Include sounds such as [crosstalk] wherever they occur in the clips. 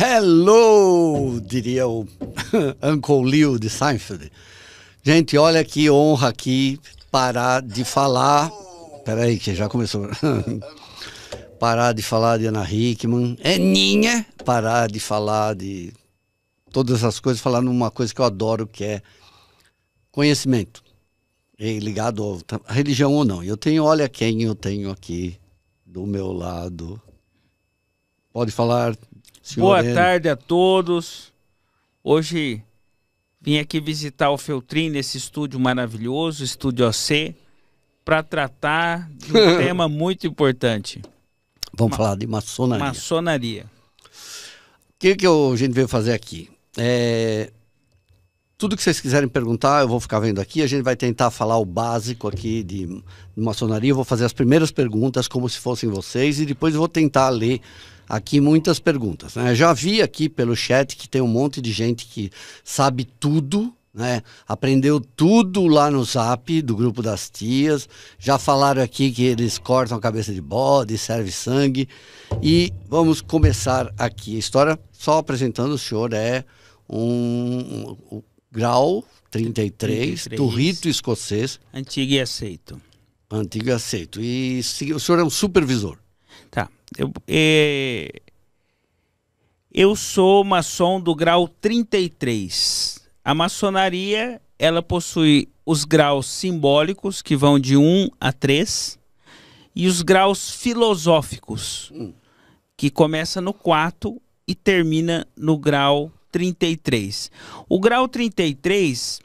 Hello, diria o [laughs] Uncle Leo de Seinfeld. Gente, olha que honra aqui parar de falar. Peraí, que já começou. [laughs] parar de falar de Ana Hickman. É Ninha. Parar de falar de todas as coisas, falar numa coisa que eu adoro, que é conhecimento. E ligado à religião ou não. Eu tenho, olha quem eu tenho aqui do meu lado. Pode falar. Boa tarde a todos. Hoje vim aqui visitar o Feltrin nesse estúdio maravilhoso, Estúdio OC, para tratar de um [laughs] tema muito importante. Vamos Ma falar de maçonaria. Maçonaria. O que, que a gente veio fazer aqui? É, tudo que vocês quiserem perguntar, eu vou ficar vendo aqui. A gente vai tentar falar o básico aqui de, de maçonaria. Eu vou fazer as primeiras perguntas como se fossem vocês e depois eu vou tentar ler aqui muitas perguntas. Né? Já vi aqui pelo chat que tem um monte de gente que sabe tudo, né? aprendeu tudo lá no Zap do grupo das tias. Já falaram aqui que eles cortam a cabeça de bode, serve sangue. E vamos começar aqui. A história, só apresentando, o senhor é um, um grau 33, 33, do rito escocês. Antigo e aceito. Antigo e aceito. E o senhor é um supervisor. Tá. Eu, é... eu sou maçom do grau 33. A maçonaria, ela possui os graus simbólicos, que vão de 1 a 3, e os graus filosóficos, hum. que começa no 4 e termina no grau 33. O grau 33,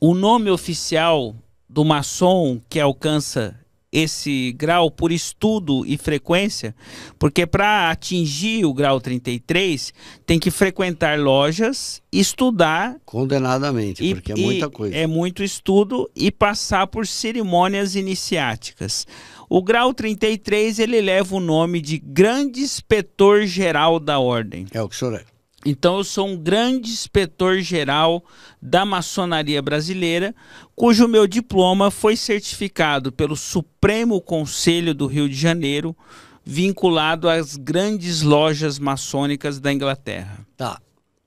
o nome oficial do maçom que alcança esse grau por estudo e frequência, porque para atingir o grau 33 tem que frequentar lojas, estudar condenadamente, e, porque é muita coisa. É muito estudo e passar por cerimônias iniciáticas. O grau 33 ele leva o nome de Grande Inspetor Geral da Ordem. É o que o senhor é. Então, eu sou um grande inspetor geral da maçonaria brasileira, cujo meu diploma foi certificado pelo Supremo Conselho do Rio de Janeiro, vinculado às grandes lojas maçônicas da Inglaterra. Tá.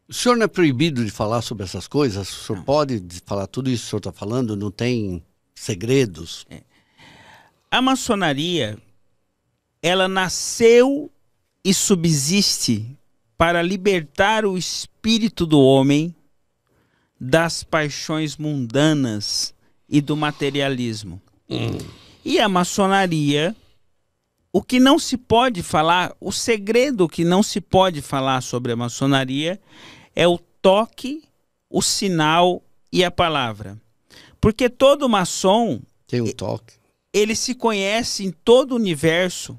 O senhor não é proibido de falar sobre essas coisas? O senhor não. pode falar tudo isso que o senhor está falando? Não tem segredos? É. A maçonaria, ela nasceu e subsiste para libertar o espírito do homem das paixões mundanas e do materialismo. Hum. E a maçonaria, o que não se pode falar, o segredo que não se pode falar sobre a maçonaria é o toque, o sinal e a palavra. Porque todo maçom tem um toque. Ele se conhece em todo o universo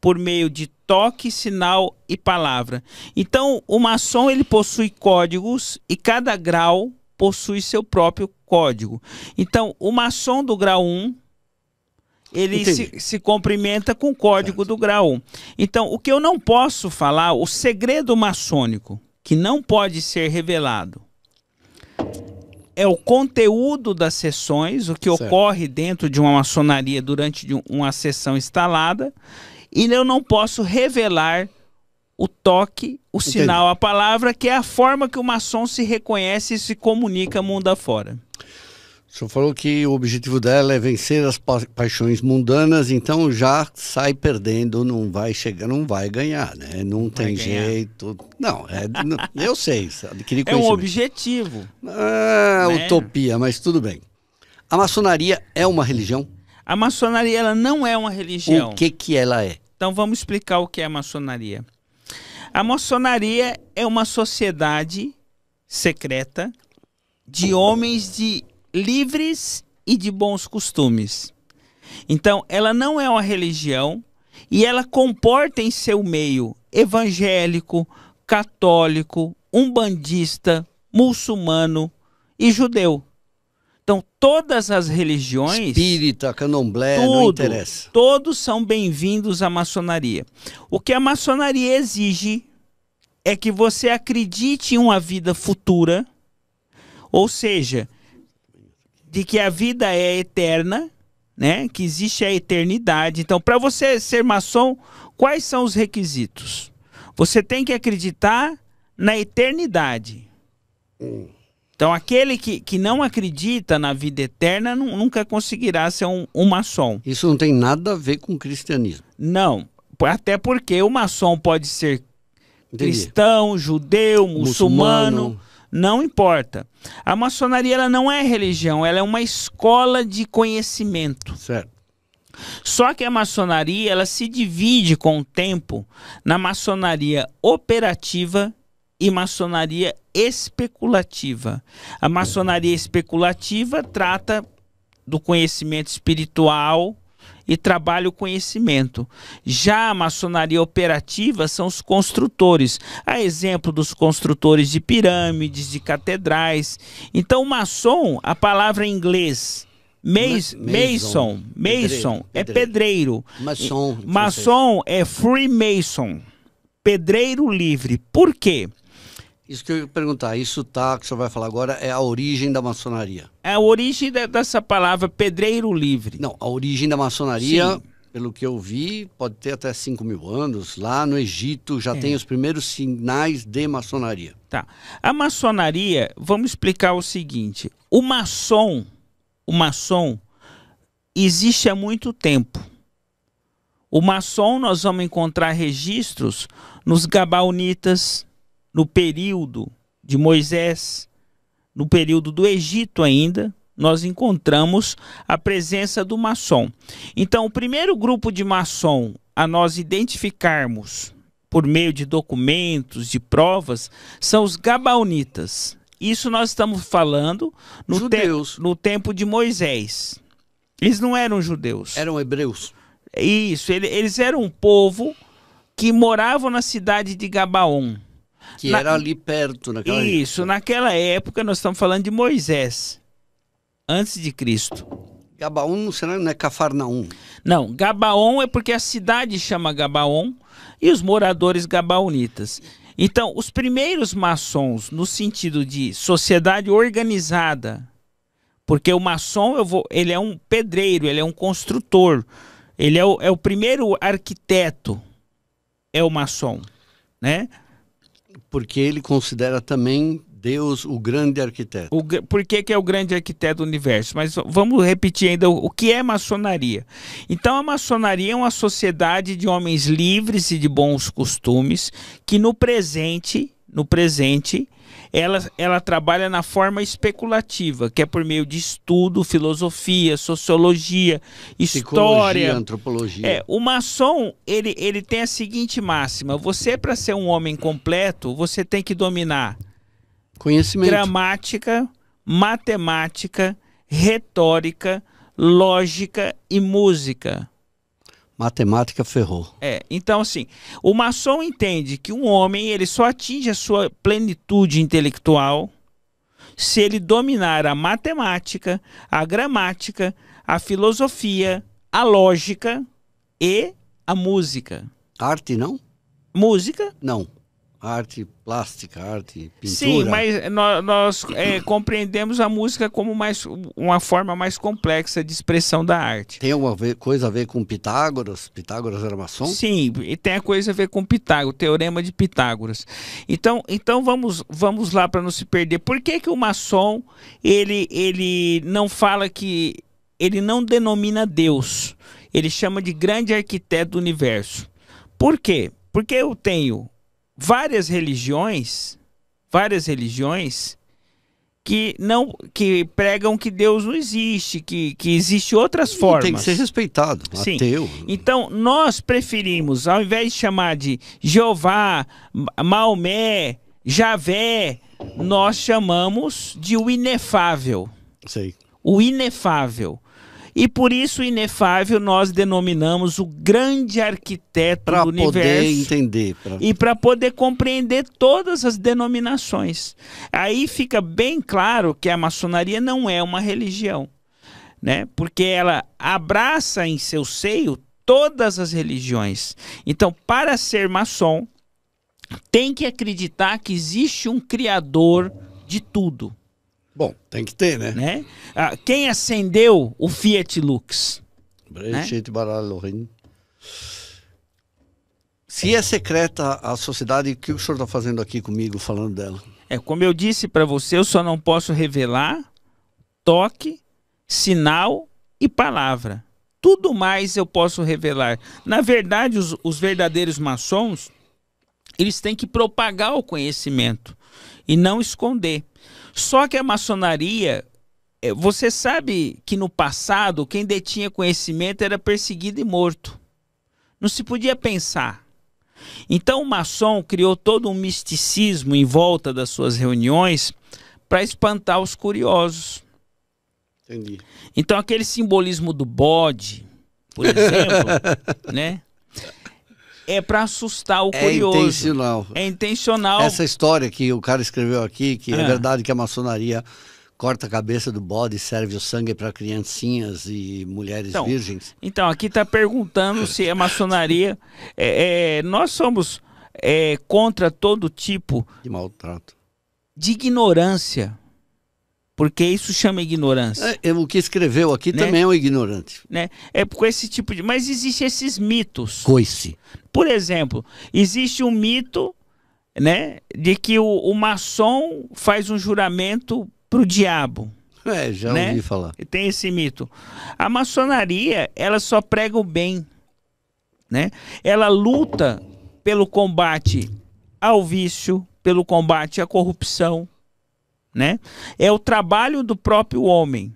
por meio de toque, sinal e palavra. Então, o maçom ele possui códigos e cada grau possui seu próprio código. Então, o maçom do grau 1 ele se, se, cumprimenta com o código do grau 1. Então, o que eu não posso falar, o segredo maçônico, que não pode ser revelado, é o conteúdo das sessões, o que certo. ocorre dentro de uma maçonaria durante uma sessão instalada, e eu não posso revelar o toque, o Entendi. sinal, a palavra, que é a forma que o maçom se reconhece e se comunica mundo afora. O senhor falou que o objetivo dela é vencer as pa paixões mundanas, então já sai perdendo, não vai chegar, não vai ganhar, né? Não, não tem jeito. Não, é, não, eu sei. [laughs] É um objetivo. Ah, né? utopia, mas tudo bem. A maçonaria é uma religião? A maçonaria ela não é uma religião. O que que ela é? Então vamos explicar o que é a maçonaria. A maçonaria é uma sociedade secreta de homens de livres e de bons costumes. Então, ela não é uma religião e ela comporta em seu meio evangélico, católico, umbandista, muçulmano e judeu. Então, todas as religiões. Espírita, candomblé, tudo, não interessa. Todos são bem-vindos à maçonaria. O que a maçonaria exige é que você acredite em uma vida futura, ou seja, de que a vida é eterna, né? Que existe a eternidade. Então, para você ser maçom, quais são os requisitos? Você tem que acreditar na eternidade. Então, aquele que, que não acredita na vida eterna nu- nunca conseguirá ser um, um maçom. Isso não tem nada a ver com cristianismo. Não. Até porque o maçom pode ser Entendi. cristão, judeu, muçulmano, Muçulmano. não importa. A maçonaria ela não é religião, ela é uma escola de conhecimento. Certo. Só que a maçonaria ela se divide com o tempo na maçonaria operativa e maçonaria especulativa. A maçonaria especulativa trata do conhecimento espiritual e trabalha o conhecimento. Já a maçonaria operativa são os construtores, a exemplo dos construtores de pirâmides, de catedrais. Então, maçom, a palavra em inglês Mas, Ma- Mason, mason, Mason é pedreiro, pedreiro. Maçom. Maçom é Freemason, pedreiro livre. Por quê? Isso que eu ia perguntar, isso tá, que o senhor vai falar agora, é a origem da maçonaria. A origem de- dessa palavra pedreiro livre. Não, a origem da maçonaria, Sim. pelo que eu vi, pode ter até 5 mil anos. Lá no Egito já É. tem os primeiros sinais de maçonaria. Tá. A maçonaria, vamos explicar o seguinte: o maçom, o maçom existe há muito tempo. O maçom nós vamos encontrar registros nos gabaonitas, no período de Moisés, no período do Egito ainda, nós encontramos a presença do maçom. Então, o primeiro grupo de maçom a nós identificarmos por meio de documentos, de provas, são os gabaonitas. Isso nós estamos falando no, te- no tempo de Moisés. Eles não eram judeus. Eram hebreus. Isso, ele- eles eram um povo que moravam na cidade de Gabaon. Que Na- era ali perto naquela Isso, naquela época nós estamos falando de Moisés, antes de Cristo. Gabaon, será não é Cafarnaum? Não, Gabaon é porque a cidade chama Gabaon e os moradores gabaonitas. Então, os primeiros maçons, no sentido de sociedade organizada, porque o maçom eu vou, ele é um pedreiro, ele é um construtor, ele é o, é o primeiro arquiteto, é o maçom, né? Porque ele considera também Deus o grande arquiteto. O, por que, que é o grande arquiteto do universo? Mas vamos repetir ainda o, o que é maçonaria. Então, a maçonaria é uma sociedade de homens livres e de bons costumes que no presente, no presente, ela, ela trabalha na forma especulativa, que é por meio de estudo, filosofia, sociologia, história. antropologia. É, o maçom, ele, ele tem a seguinte máxima: você, para ser um homem completo, você tem que dominar Conhecimento. gramática, matemática, retórica, lógica e música. Matemática ferrou. É, então assim, o maçom entende que um homem ele só atinge a sua plenitude intelectual se ele dominar a matemática, a gramática, a filosofia, a lógica e a música. Arte não? Música Não. Arte plástica, arte pintura. Sim, mas nó- nós, é, compreendemos a música como mais, uma forma mais complexa de expressão da arte. Tem alguma coisa a ver com Pitágoras? Pitágoras era maçom? Sim, e tem a coisa a ver com Pitágoras, o teorema de Pitágoras. Então, então vamos, vamos lá para não se perder. Por que, que o maçom ele, ele não fala que ele não denomina Deus? Ele chama de grande arquiteto do universo. Por quê? Porque eu tenho várias religiões, várias religiões que não que pregam que Deus não existe, que, que existe outras formas. Tem que ser respeitado. Sim. Ateu. Então, nós preferimos, ao invés de chamar de Jeová, Ma- Maomé, Javé, nós chamamos de o inefável. Sei. O inefável. E por isso, inefável nós denominamos o grande arquiteto Para do poder universo. entender. pra- E para poder compreender todas as denominações. Aí fica bem claro que a maçonaria não é uma religião, né? Porque ela abraça em seu seio todas as religiões. Então, para ser maçom, tem que acreditar que existe um criador de tudo, Bom, tem que ter, né? né? Ah, quem acendeu o Fiat Lux? Brechete baralho, hein? Se é secreta a sociedade, o que o senhor está fazendo aqui comigo falando dela? É, como eu disse para você, eu só não posso revelar toque, sinal e palavra. Tudo mais eu posso revelar. Na verdade, os, os verdadeiros maçons, eles têm que propagar o conhecimento e não esconder. Só que a maçonaria, é, você sabe que no passado, quem detinha conhecimento era perseguido e morto. Não se podia pensar. Então o maçom criou todo um misticismo em volta das suas reuniões para espantar os curiosos. Entendi. Então aquele simbolismo do bode, por [laughs] exemplo, né? É para assustar o É curioso. intencional. É intencional. Essa história que o cara escreveu aqui, que é Ah. verdade que a maçonaria corta a cabeça do bode e serve o sangue para criancinhas e mulheres Então, virgens. Então, aqui está perguntando se a maçonaria. [laughs] é, é, nós somos é, contra todo tipo De maltrato. de ignorância. Porque isso chama ignorância. É, o que escreveu aqui Né? também é um ignorante. Né? É com esse tipo de. Mas existem esses mitos. Coice. Por exemplo, existe um mito né, de que o, o maçom faz um juramento para o diabo. É, já Né? ouvi falar. Tem esse mito. A maçonaria, ela só prega o bem, né? Ela luta pelo combate ao vício, pelo combate à corrupção, né? É o trabalho do próprio homem.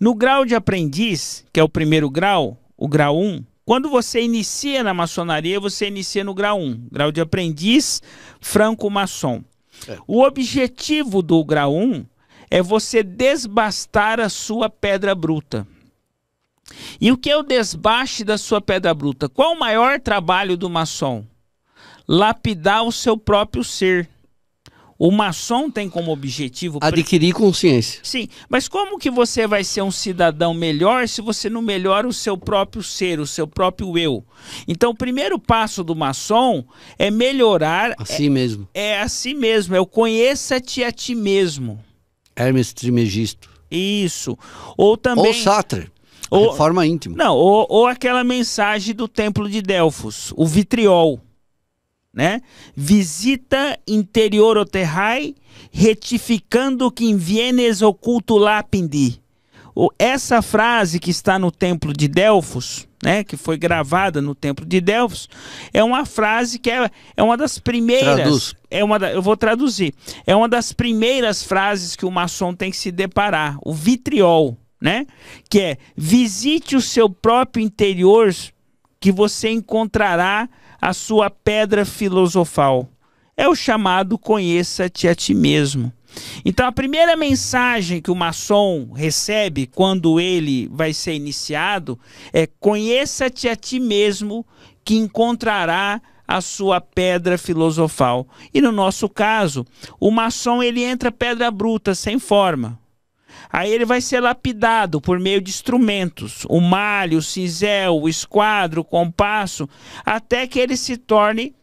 No grau de aprendiz, que é o primeiro grau, o grau 1, quando você inicia na maçonaria, você inicia no grau 1, grau de aprendiz franco-maçom. É. O objetivo do grau 1 é você desbastar a sua pedra bruta. E o que é o desbaste da sua pedra bruta? Qual o maior trabalho do maçom? Lapidar o seu próprio ser. O maçom tem como objetivo. Adquirir consciência. Sim, mas como que você vai ser um cidadão melhor se você não melhora o seu próprio ser, o seu próprio eu? Então, o primeiro passo do maçom é melhorar Assim mesmo. é a si mesmo, é o conheça-te a ti mesmo. Hermes Trimegisto. Isso. Ou também. Ou Sartre. Ou- Reforma íntima. Não, ou, ou aquela mensagem do Templo de Delfos, o vitriol, né? Visita interior o terrai, retificando que invienes oculto lapindi. O- Essa frase que está no Templo de Delfos, né, que foi gravada no Templo de Delfos, é uma frase que é, é uma das primeiras. Traduz. É uma da- eu vou traduzir. É uma das primeiras frases que o maçom tem que se deparar. O vitriol, né? Que é visite o seu próprio interior, que você encontrará a sua pedra filosofal. É o chamado conheça-te a ti mesmo. Então, a primeira mensagem que o maçom recebe quando ele vai ser iniciado é: conheça-te a ti mesmo, que encontrará a sua pedra filosofal. E no nosso caso, o maçom ele entra pedra bruta, sem forma. Aí ele vai ser lapidado por meio de instrumentos, o malho, o cinzel, o esquadro, o compasso, até que ele se torne,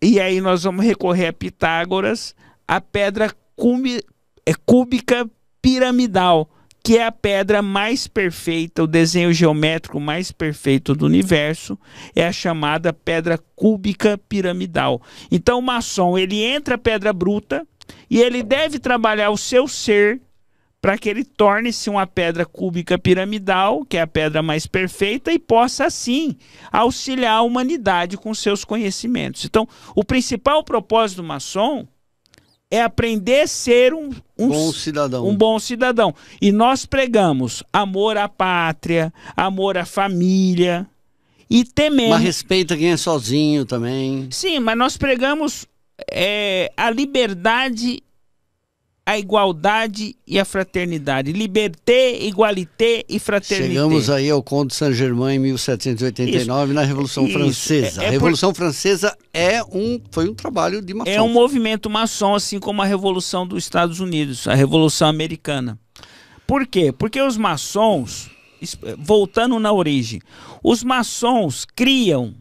e aí nós vamos recorrer a Pitágoras, a pedra é, cúbica piramidal, que é a pedra mais perfeita, o desenho geométrico mais perfeito do universo, é a chamada pedra cúbica piramidal. Então o maçom, ele entra pedra bruta e ele deve trabalhar o seu ser para que ele torne-se uma pedra cúbica piramidal, que é a pedra mais perfeita, e possa, assim, auxiliar a humanidade com seus conhecimentos. Então, o principal propósito do maçom é aprender a ser um, um, Bom cidadão. um bom cidadão. E nós pregamos amor à pátria, amor à família, e tememos. Mas respeita quem é sozinho também. Sim, mas nós pregamos é, a liberdade, a igualdade e a fraternidade. Liberté, igualité e fraternité. Chegamos aí ao Conde Saint-Germain em 1789, na Revolução Isso. Francesa. É- é a por- Revolução Francesa é um, foi um trabalho de maçom. É um movimento maçom, assim como a Revolução dos Estados Unidos, a Revolução Americana. Por quê? Porque os maçons, voltando na origem, os maçons criam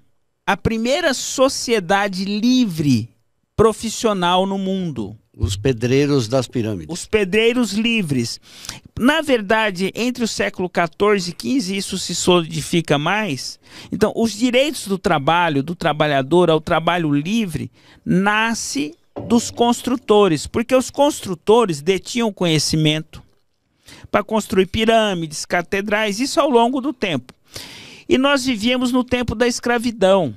a primeira sociedade livre profissional no mundo. Os pedreiros das pirâmides. Os pedreiros livres. Na verdade, entre o século 14 e 15, isso se solidifica mais. Então, os direitos do trabalho, do trabalhador ao trabalho livre, nasce dos construtores, porque os construtores detinham conhecimento para construir pirâmides, catedrais, isso ao longo do tempo. E nós vivíamos no tempo da escravidão.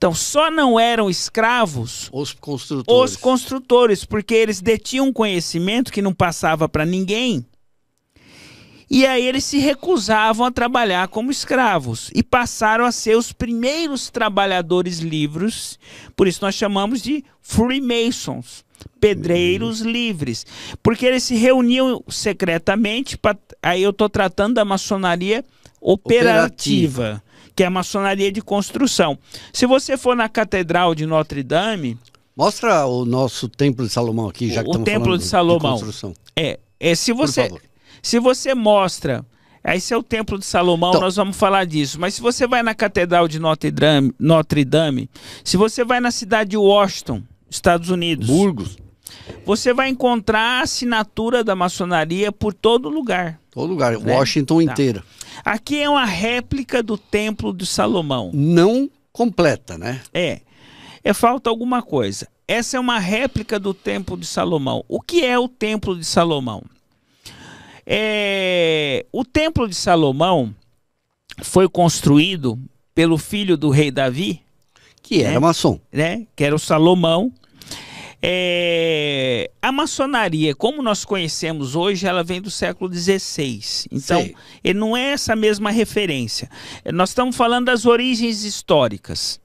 Então, só não eram escravos os construtores. os construtores, porque eles detinham um conhecimento que não passava para ninguém. E aí eles se recusavam a trabalhar como escravos e passaram a ser os primeiros trabalhadores livres. Por isso nós chamamos de Freemasons, pedreiros uhum. livres, porque eles se reuniam secretamente. Pra, aí eu estou tratando da maçonaria operativa. operativa que é a maçonaria de construção. Se você for na Catedral de Notre Dame. Mostra o nosso Templo de Salomão aqui, já que o estamos Templo de Salomão. De construção. É, é se você se você mostra esse é o Templo de Salomão, então, nós vamos falar disso. Mas se você vai na Catedral de Notre Dame, Notre Dame, se você vai na cidade de Washington, Estados Unidos, Burgos, você vai encontrar a assinatura da maçonaria por todo lugar. Todo lugar, né? Washington tá. inteira. Aqui é uma réplica do Templo de Salomão. Não completa, né? É. É falta alguma coisa. Essa é uma réplica do Templo de Salomão. O que é o Templo de Salomão? É... O Templo de Salomão foi construído pelo filho do rei Davi, que era né? maçom, né? Que era o Salomão. É, a maçonaria, como nós conhecemos hoje, ela vem do século XVI. Então, ele não é essa mesma referência. Nós estamos falando das origens históricas,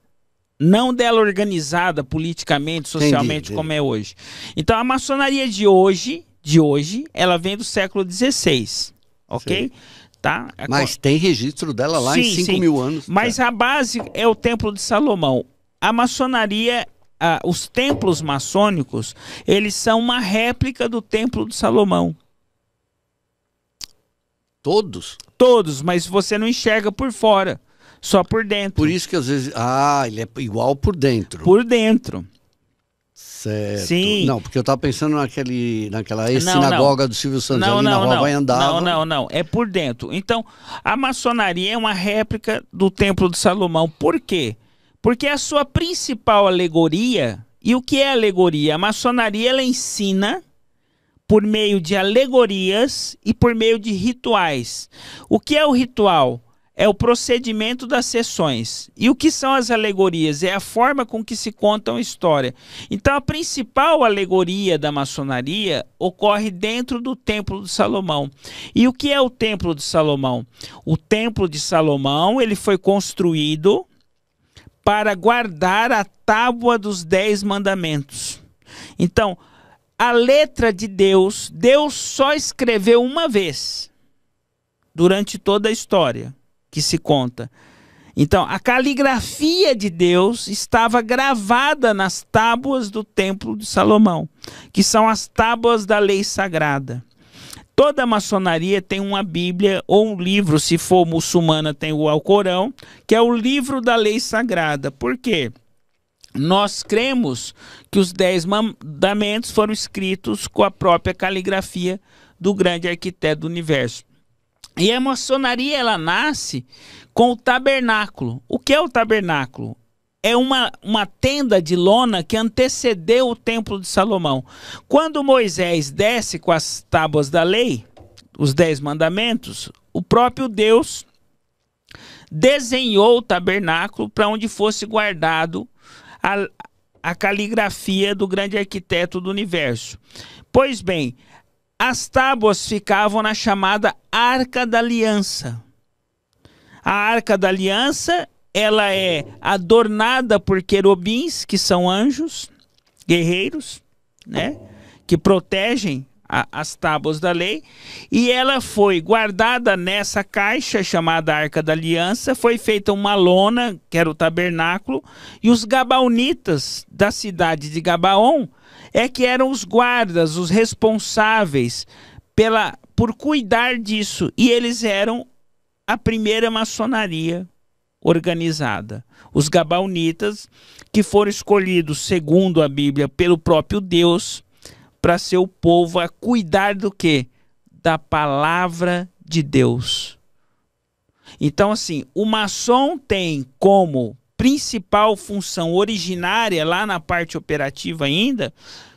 não dela organizada politicamente, socialmente, entendi, como é hoje. Então, a maçonaria de hoje, de hoje, ela vem do século XVI, ok? Tá? Mas tem registro dela lá sim, em 5 mil anos. Mas a base é o Templo de Salomão. A maçonaria ah, os templos maçônicos, eles são uma réplica do templo de Salomão. Todos? Todos, mas você não enxerga por fora, só por dentro. Por isso que às vezes, ah, ele é igual por dentro. Por dentro. Certo. Sim. Não, porque eu estava pensando naquele, naquela sinagoga não. do Silvio Santos não, ali não, na rua não. Não, não, não. É por dentro. Então, a maçonaria é uma réplica do Templo de Salomão. Por quê? Porque a sua principal alegoria, e o que é alegoria? A maçonaria ela ensina por meio de alegorias e por meio de rituais. O que é o ritual? É o procedimento das sessões. E o que são as alegorias? É a forma com que se conta a história. Então, a principal alegoria da maçonaria ocorre dentro do Templo de Salomão. E o que é o Templo de Salomão? O Templo de Salomão ele foi construído para guardar a tábua dos dez mandamentos. Então, a letra de Deus, Deus só escreveu uma vez durante toda a história que se conta. Então, a caligrafia de Deus estava gravada nas tábuas do Templo de Salomão, que são as tábuas da lei sagrada. Toda maçonaria tem uma Bíblia ou um livro, se for muçulmana, tem o Alcorão, que é o livro da lei sagrada. Por quê? Nós cremos que os dez mandamentos foram escritos com a própria caligrafia do grande arquiteto do universo. E a maçonaria ela nasce com o tabernáculo. O que é o tabernáculo? É uma, uma tenda de lona que antecedeu o templo de Salomão. Quando Moisés desce com as tábuas da lei, os dez mandamentos, o próprio Deus desenhou o tabernáculo para onde fosse guardado a, a caligrafia do grande arquiteto do universo. Pois bem, as tábuas ficavam na chamada Arca da Aliança. A Arca da Aliança ela é adornada por querubins, que são anjos, guerreiros, né? Que protegem a, as tábuas da lei. E ela foi guardada nessa caixa chamada Arca da Aliança. Foi feita uma lona, que era o tabernáculo. E os gabaonitas da cidade de Gabaon é que eram os guardas, os responsáveis pela, por cuidar disso. E eles eram a primeira maçonaria organizada. Os Gabaonitas, que foram escolhidos, segundo a Bíblia, pelo próprio Deus, para seu povo a cuidar do quê? Da palavra de Deus. Então, assim, o maçom tem como principal função originária, lá na parte operativa ainda,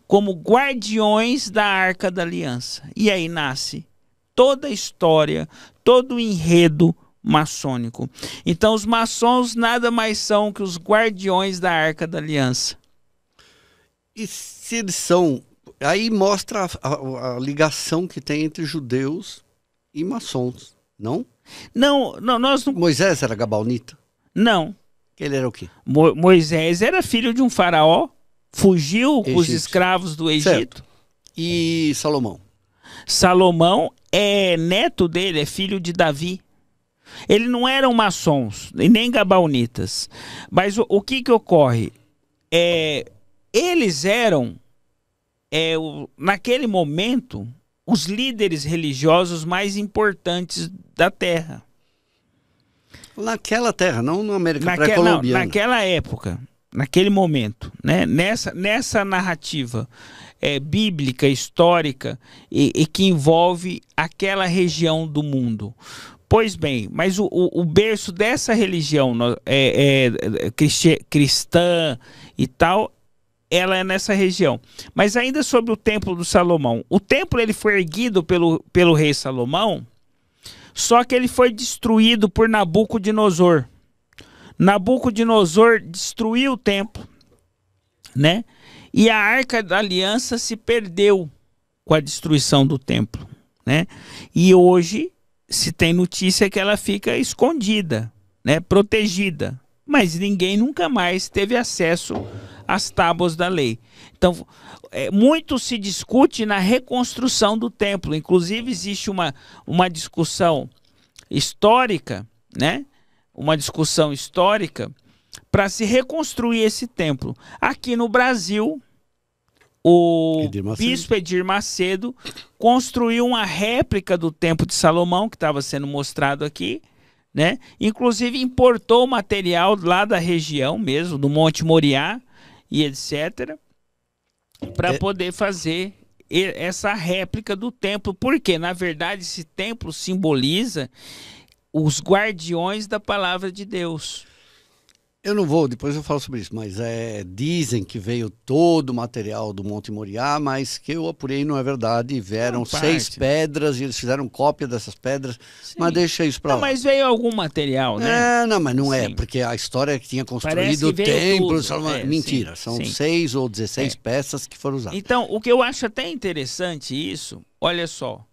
como guardiões da Arca da Aliança. E aí nasce toda a história, todo o enredo maçônico. Então, os maçons nada mais são que os guardiões da Arca da Aliança. E se eles são. Aí mostra a, a, a ligação que tem entre judeus e maçons, não? Não, não nós não. Moisés era gabaonita? Não. Ele era o quê? Mo Moisés era filho de um faraó, fugiu com os escravos do Egito. Certo. E Salomão? Salomão é neto dele, é filho de Davi. Ele não eram maçons, nem gabaonitas. Mas o, o que que ocorre? É, eles eram, é, o, naquele momento, os líderes religiosos mais importantes da Terra. Naquela terra, não na América pré-colombiana. Naquela época, naquele momento, né? nessa, nessa narrativa é, bíblica, histórica, e, e, que envolve aquela região do mundo. Pois bem, mas o, o, o berço dessa religião é, é, cristã e tal, ela é nessa região. Mas ainda sobre o templo do Salomão. O templo ele foi erguido pelo, pelo rei Salomão só que ele foi destruído por Nabucodonosor. Nabucodonosor destruiu o templo, né? E a Arca da Aliança se perdeu com a destruição do templo, né? E hoje se tem notícia que ela fica escondida, né? Protegida, mas ninguém nunca mais teve acesso às tábuas da lei. Então, é, muito se discute na reconstrução do templo. Inclusive, existe uma, uma discussão histórica, né? Uma discussão histórica para se reconstruir esse templo. Aqui no Brasil, o Edir bispo Edir Macedo construiu uma réplica do Templo de Salomão, que estava sendo mostrado aqui, né? Inclusive importou material lá da região mesmo, do Monte Moriá e etc para é... poder fazer essa réplica do templo, porque na verdade esse templo simboliza os guardiões da palavra de Deus. Eu não vou, depois eu falo sobre isso, mas é, dizem que veio todo o material do Monte Moriá, mas que eu apurei não é verdade. Vieram seis pedras e eles fizeram cópia dessas pedras, Sim. mas deixa isso para lá. Mas veio algum material, né? É, não, mas não é, Sim. é, porque a história é que tinha construído o templo. É, mentira, são sim. seis ou dezesseis é. peças que foram usadas. Então, o que eu acho até interessante isso, olha só,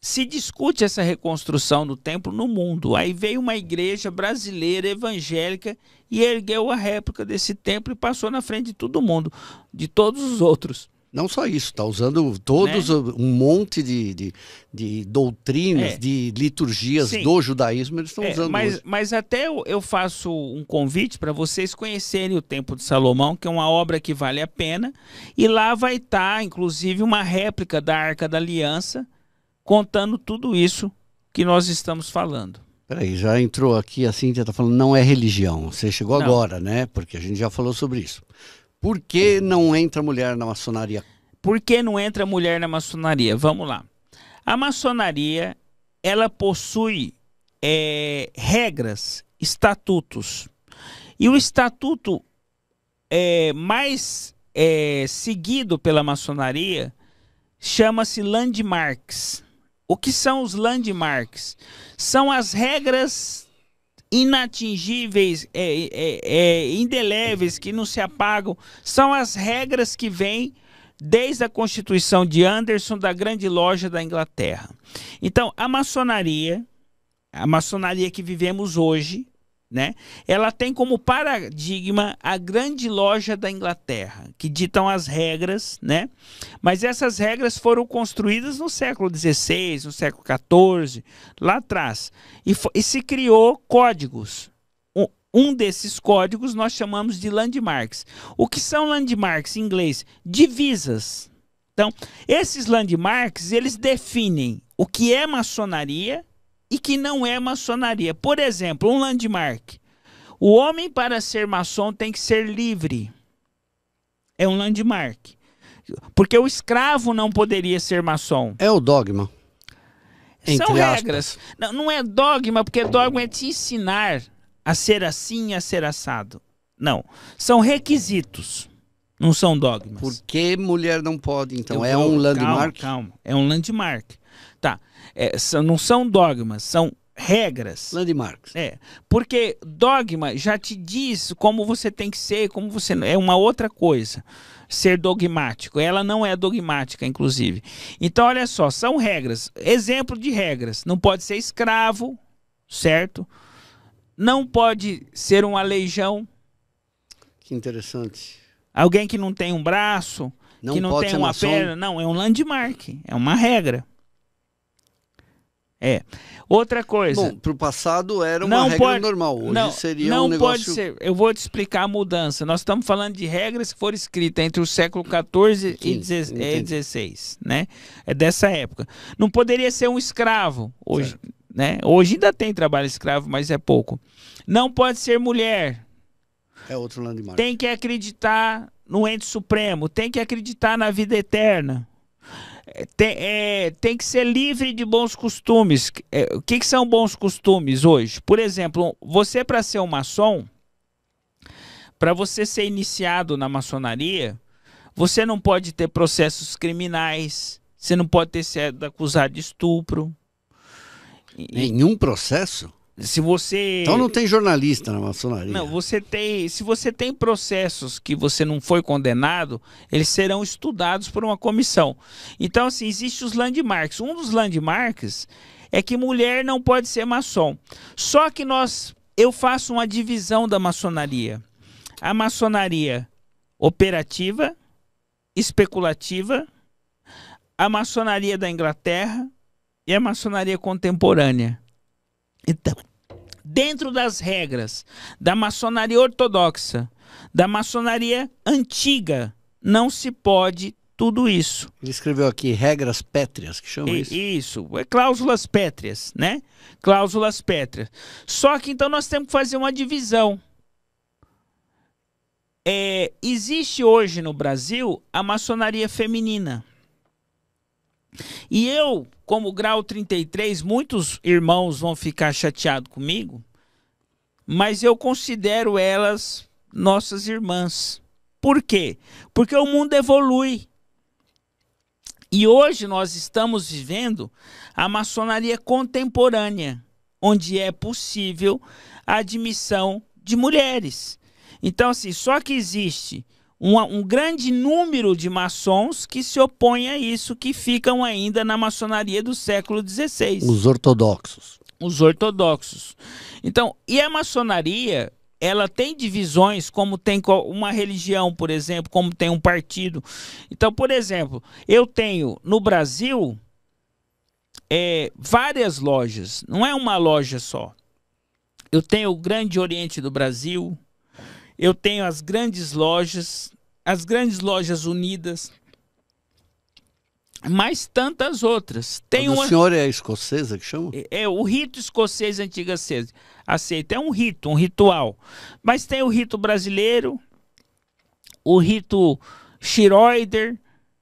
se discute essa reconstrução do templo no mundo. Aí veio uma igreja brasileira evangélica e ergueu a réplica desse templo e passou na frente de todo mundo, de todos os outros. Não só isso, está usando todos né? um monte de, de, de doutrinas, é. de liturgias Sim. do judaísmo, eles estão é, usando. Mas, mas até eu faço um convite para vocês conhecerem o Templo de Salomão, que é uma obra que vale a pena. E lá vai estar, tá, inclusive, uma réplica da Arca da Aliança, contando tudo isso que nós estamos falando. Peraí, já entrou aqui, a Cíntia está falando, não é religião. Você chegou não. agora, né? Porque a gente já falou sobre isso. Por que não entra mulher na maçonaria? Por que não entra mulher na maçonaria? Vamos lá. A maçonaria, ela possui é, regras, estatutos. E o estatuto é, mais é, seguido pela maçonaria chama-se landmarks. O que são os landmarks? São as regras inatingíveis, é, é, é, indeléveis, que não se apagam. São as regras que vêm desde a Constituição de Anderson da Grande Loja da Inglaterra. Então, a maçonaria, a maçonaria que vivemos hoje, né? Ela tem como paradigma a grande loja da Inglaterra, que ditam as regras, né? Mas essas regras foram construídas no século XVI, no século XIV, lá atrás. E, e se criou códigos. Um, um desses códigos nós chamamos de landmarks. O que são landmarks em inglês? Divisas. Então, esses landmarks, eles definem o que é maçonaria e que não é maçonaria. Por exemplo, um landmark. O homem, para ser maçom, tem que ser livre. É um landmark. Porque o escravo não poderia ser maçom. É o dogma. São regras. Não, não é dogma, porque dogma é te ensinar a ser assim e a ser assado. Não. São requisitos. Não são dogmas. Por que mulher não pode, então? Eu é vou- um landmark? Calma, calma. É um landmark. Tá. É, são- não são dogmas, são regras. Landmarks. É, porque dogma já te diz como você tem que ser, como você é uma outra coisa. Ser dogmático. Ela não é dogmática, inclusive. Então, olha só, são regras. Exemplo de regras. Não pode ser escravo, certo? Não pode ser um aleijão. Que interessante. Alguém que não tem um braço, Não que não pode tem uma maçom? perna. Não, é um landmark. É uma regra. É. Outra coisa. Bom, pro passado era uma Não regra pode- normal. Hoje não, seria não um negócio... pode ser. Eu vou te explicar a mudança. Nós estamos falando de regras que foram escritas entre o século XIV e. XVI, né? É dessa época. Não poderia ser um escravo hoje, né? Hoje ainda tem trabalho escravo, mas é pouco. Não pode ser mulher. É outro landmark. Tem que acreditar no ente supremo. Tem que acreditar na vida eterna. Tem, é, tem que ser livre de bons costumes. É, o que, que são bons costumes hoje? Por exemplo, você para ser um maçom, para você ser iniciado na maçonaria, você não pode ter processos criminais, você não pode ter sido acusado de estupro. Nenhum processo? Se você Então não tem jornalista na maçonaria. não, você tem. Se você tem processos que você não foi condenado, eles serão estudados por uma comissão. Então, assim, existem os landmarks. Um dos landmarks é que mulher não pode ser maçom. Só que nós. Eu faço uma divisão da maçonaria. A maçonaria operativa, especulativa, a maçonaria da Inglaterra e a maçonaria contemporânea. Então, dentro das regras da maçonaria ortodoxa, da maçonaria antiga, não se pode tudo isso. Ele escreveu aqui regras pétreas, que chama I- isso. Isso, é cláusulas pétreas, né? Cláusulas pétreas. Só que então nós temos que fazer uma divisão. É, existe hoje no Brasil a maçonaria feminina. E eu, como grau 33, muitos irmãos vão ficar chateados comigo, mas eu considero elas nossas irmãs. Por quê? Porque o mundo evolui. E hoje nós estamos vivendo a maçonaria contemporânea, onde é possível a admissão de mulheres. Então, assim, só que existe uma- um grande número de maçons que se opõem a isso, que ficam ainda na maçonaria do século XVI Os ortodoxos. os ortodoxos. Então, e a maçonaria, ela tem divisões, como tem uma religião, por exemplo, como tem um partido. Então, por exemplo, eu tenho no Brasil é, várias lojas, não é uma loja só. Eu tenho o Grande Oriente do Brasil, eu tenho as grandes lojas, as grandes lojas unidas, mais tantas outras. Tem o uma, do senhor é a escocesa que chama? é o rito escocês antigo aceito. aceito. É um rito, um ritual. Mas tem o rito brasileiro, o rito Schroeder,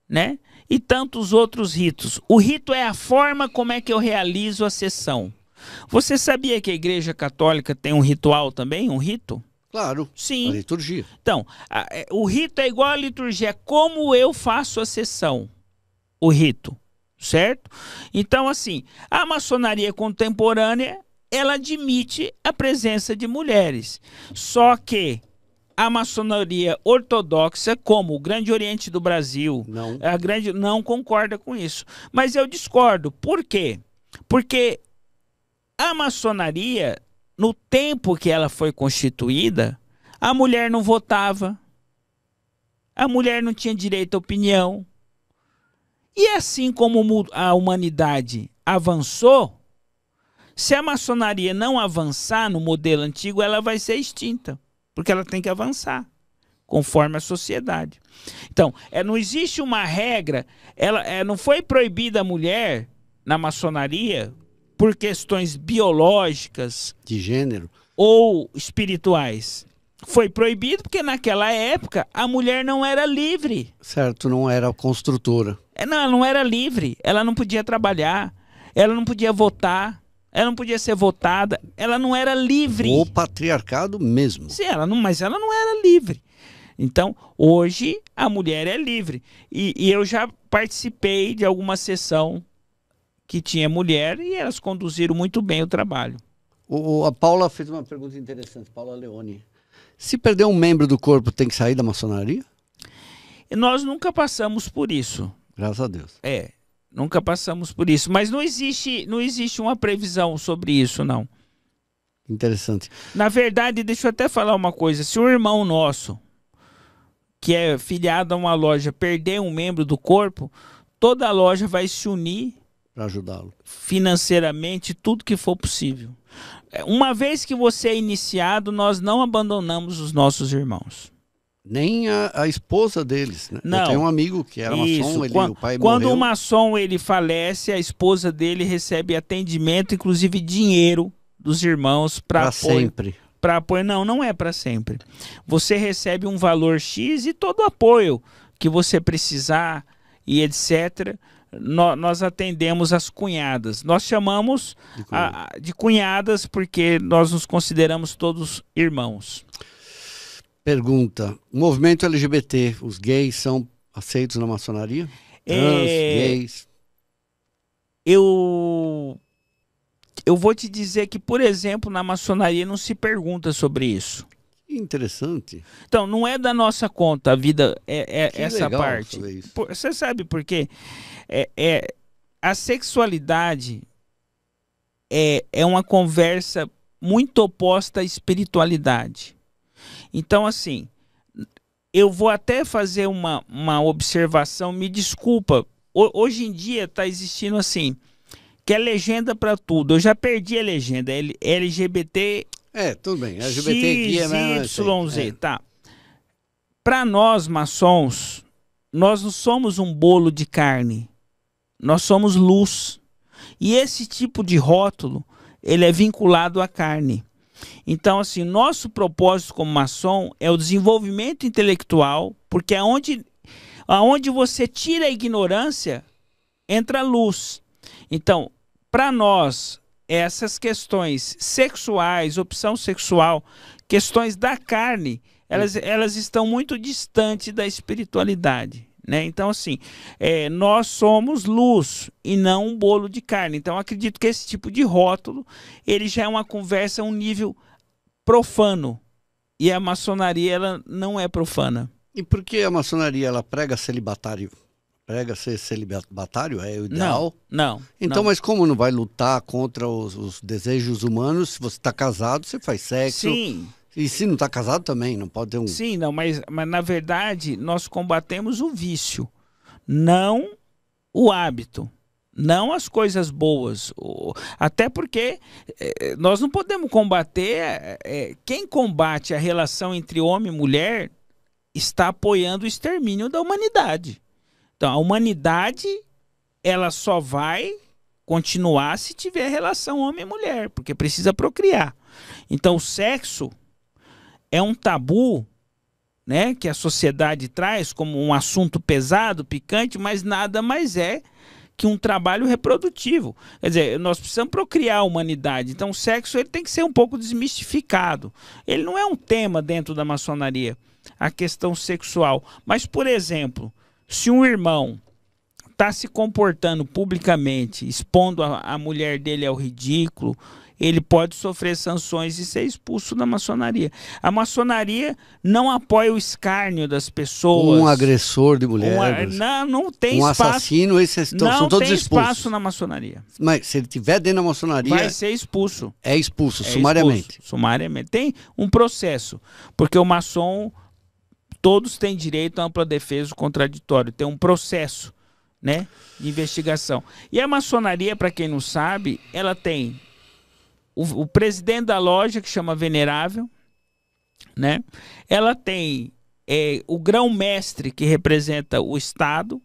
né? E tantos outros ritos. O rito é a forma como é que eu realizo a sessão. Você sabia que a Igreja Católica tem um ritual também, um rito? Claro. Sim. A liturgia. Então, a- é, o rito é igual à liturgia, é como eu faço a sessão. O rito, certo? Então, assim, a maçonaria contemporânea, ela admite a presença de mulheres. Só que a maçonaria ortodoxa, como o Grande Oriente do Brasil, Não. a grande não concorda com isso. Mas eu discordo. Por quê? Porque a maçonaria, no tempo que ela foi constituída, a mulher não votava. A mulher não tinha direito à opinião. E assim como a humanidade avançou, se a maçonaria não avançar no modelo antigo, ela vai ser extinta, porque ela tem que avançar conforme a sociedade. Então, é, não existe uma regra, ela é, não foi proibida a mulher na maçonaria por questões biológicas De gênero. ou espirituais. Foi proibido porque naquela época a mulher não era livre. Certo, não era construtora. É, não, ela não era livre. Ela não podia trabalhar. Ela não podia votar. Ela não podia ser votada. Ela não era livre. O patriarcado mesmo. Sim, ela não, mas ela não era livre. Então, hoje a mulher é livre. E, e eu já participei de alguma sessão que tinha mulher e elas conduziram muito bem o trabalho. O, a Paula fez uma pergunta interessante, Paula Leone. Se perder um membro do corpo, tem que sair da maçonaria? Nós nunca passamos por isso. Graças a Deus. É, nunca passamos por isso. Mas não existe, não existe uma previsão sobre isso, não. Interessante. Na verdade, deixa eu até falar uma coisa. Se um irmão nosso, que é filiado a uma loja, perder um membro do corpo, toda a loja vai se unir para ajudá-lo financeiramente, tudo que for possível. É, uma vez que você é iniciado, nós não abandonamos os nossos irmãos. Nem a, a esposa deles, né? Não. Eu tenho um amigo que era Isso. maçom, ele, quando, o pai quando morreu. o maçom ele falece, a esposa dele recebe atendimento, inclusive dinheiro dos irmãos para sempre. Para apoio, não, não é para sempre. Você recebe um valor X e todo o apoio que você precisar e etc. nó- Nós atendemos as cunhadas. Nós chamamos De cunhado. a- a- de cunhadas porque nós nos consideramos todos irmãos. Pergunta: o movimento LGBT, os gays são aceitos na maçonaria? Trans, É, gays. eu eu vou te dizer que, por exemplo, na maçonaria não se pergunta sobre isso. Interessante. Então, não é da nossa conta a vida é, é essa parte. Por- Você sabe por quê? É, é- a sexualidade é, é uma conversa muito oposta à espiritualidade. Então, assim, eu vou até fazer uma, uma observação, me desculpa. Ho- hoje em dia está existindo assim, que é legenda para tudo. Eu já perdi a legenda. L- LGBT É, tudo bem. LGBT aqui mesmo, eu sei. XYZ, É. tá. Para nós maçons, nós não somos um bolo de carne. Nós somos luz. E esse tipo de rótulo, ele é vinculado à carne. Então, assim, nosso propósito como maçom é o desenvolvimento intelectual, porque aonde, aonde você tira a ignorância, entra a luz. Então, para nós, essas questões sexuais, opção sexual, questões da carne, elas, elas estão muito distantes da espiritualidade. Né? Então, assim, é, nós somos luz e não um bolo de carne. Então, acredito que esse tipo de rótulo ele já é uma conversa a um nível profano. E a maçonaria ela não é profana. E por que a maçonaria ela prega celibatário? Prega ser celibatário? É o ideal? Não. Então, não. mas como não vai lutar contra os, os desejos humanos? Se você está casado, você faz sexo. Sim, E se não está casado também, não pode ter um. Sim, não, mas, mas na verdade nós combatemos o vício, não o hábito, não as coisas boas. Até porque eh, nós não podemos combater. eh, eh, quem combate a relação entre homem e mulher está apoiando o extermínio da humanidade. Então, a humanidade ela só vai continuar se tiver relação homem e mulher, porque precisa procriar. Então, o sexo é um tabu, né, que a sociedade traz como um assunto pesado, picante, mas nada mais é que um trabalho reprodutivo. Quer dizer, nós precisamos procriar a humanidade. Então, o sexo ele tem que ser um pouco desmistificado. Ele não é um tema dentro da maçonaria, a questão sexual. Mas, por exemplo, se um irmão está se comportando publicamente, expondo a, a mulher dele ao ridículo, ele pode sofrer sanções e ser expulso da maçonaria. A maçonaria não apoia o escárnio das pessoas. Um agressor de Um mulheres. não, não tem um espaço. assassino, esses estão- não são todos tem expulsos. espaço na maçonaria. Mas se ele estiver dentro da maçonaria, Vai ser expulso. é expulso, É sumariamente. expulso, sumariamente. Tem um processo, porque o maçom, todos têm direito à ampla defesa contraditório. Tem um processo, né, de investigação. E a maçonaria, para quem não sabe, ela tem o, o presidente da loja, que chama Venerável, né? Ela tem é, o grão-mestre, que representa o Estado,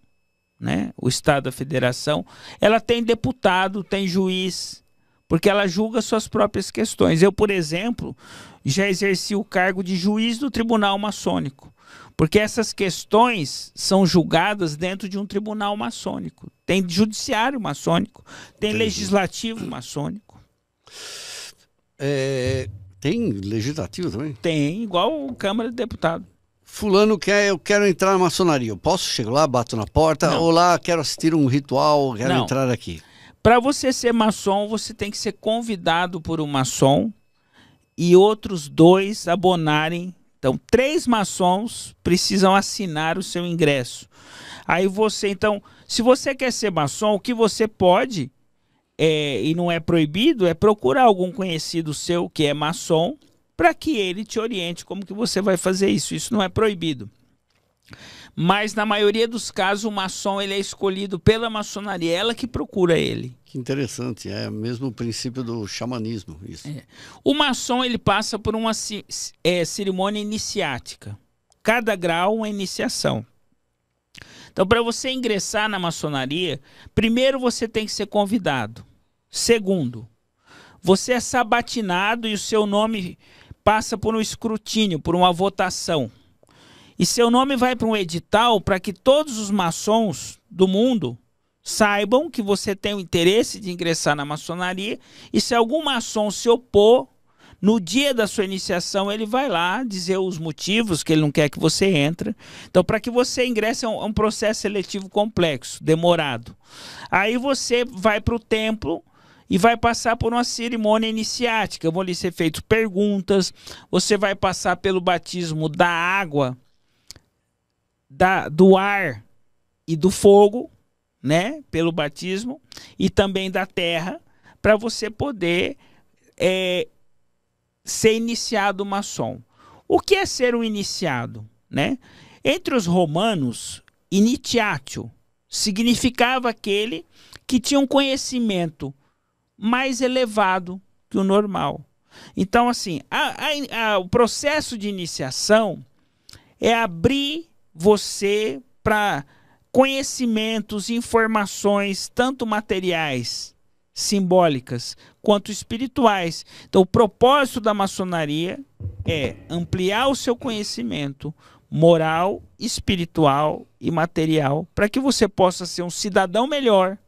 né? O Estado da Federação. Ela tem deputado, tem juiz, porque ela julga suas próprias questões. Eu, por exemplo, já exerci o cargo de juiz do tribunal maçônico. Porque essas questões são julgadas dentro de um tribunal maçônico. Tem judiciário maçônico, tem Entendi. legislativo maçônico. É, tem legislativo também? Tem, igual o Câmara de Deputado. Fulano quer, eu quero entrar na maçonaria. Eu posso chegar lá, bato na porta, Não. olá, quero assistir um ritual, quero Não. entrar aqui. Para você ser maçom, você tem que ser convidado por um maçom e outros dois abonarem então, três maçons precisam assinar o seu ingresso. Aí você, então, se você quer ser maçom, o que você pode, é, e não é proibido, é procurar algum conhecido seu que é maçom, para que ele te oriente como que você vai fazer isso. Isso não é proibido. Mas na maioria dos casos o maçom ele é escolhido pela maçonaria, ela que procura ele. Que interessante, é mesmo o princípio do xamanismo isso. É. O maçom ele passa por uma é, cerimônia iniciática. Cada grau uma iniciação. Então, para você ingressar na maçonaria, primeiro você tem que ser convidado. Segundo, você é sabatinado e o seu nome passa por um escrutínio, por uma votação. E seu nome vai para um edital para que todos os maçons do mundo saibam que você tem o interesse de ingressar na maçonaria e se algum maçom se opor, no dia da sua iniciação ele vai lá dizer os motivos que ele não quer que você entre. Então, para que você ingresse é um, é um, processo seletivo complexo, demorado. Aí você vai para o templo e vai passar por uma cerimônia iniciática. Vão lhe ser feitas perguntas. Você vai passar pelo batismo da água, da, do ar e do fogo né, pelo batismo e também da terra, para você poder é, ser iniciado maçom. O que é ser um iniciado, né? Entre os romanos, initiatio significava aquele que tinha um conhecimento mais elevado que o normal. Então, assim, a, a, a, o processo de iniciação é abrir você para conhecimentos, informações, tanto materiais, simbólicas, quanto espirituais. Então, o propósito da maçonaria é ampliar o seu conhecimento moral, espiritual e material para que você possa ser um cidadão melhor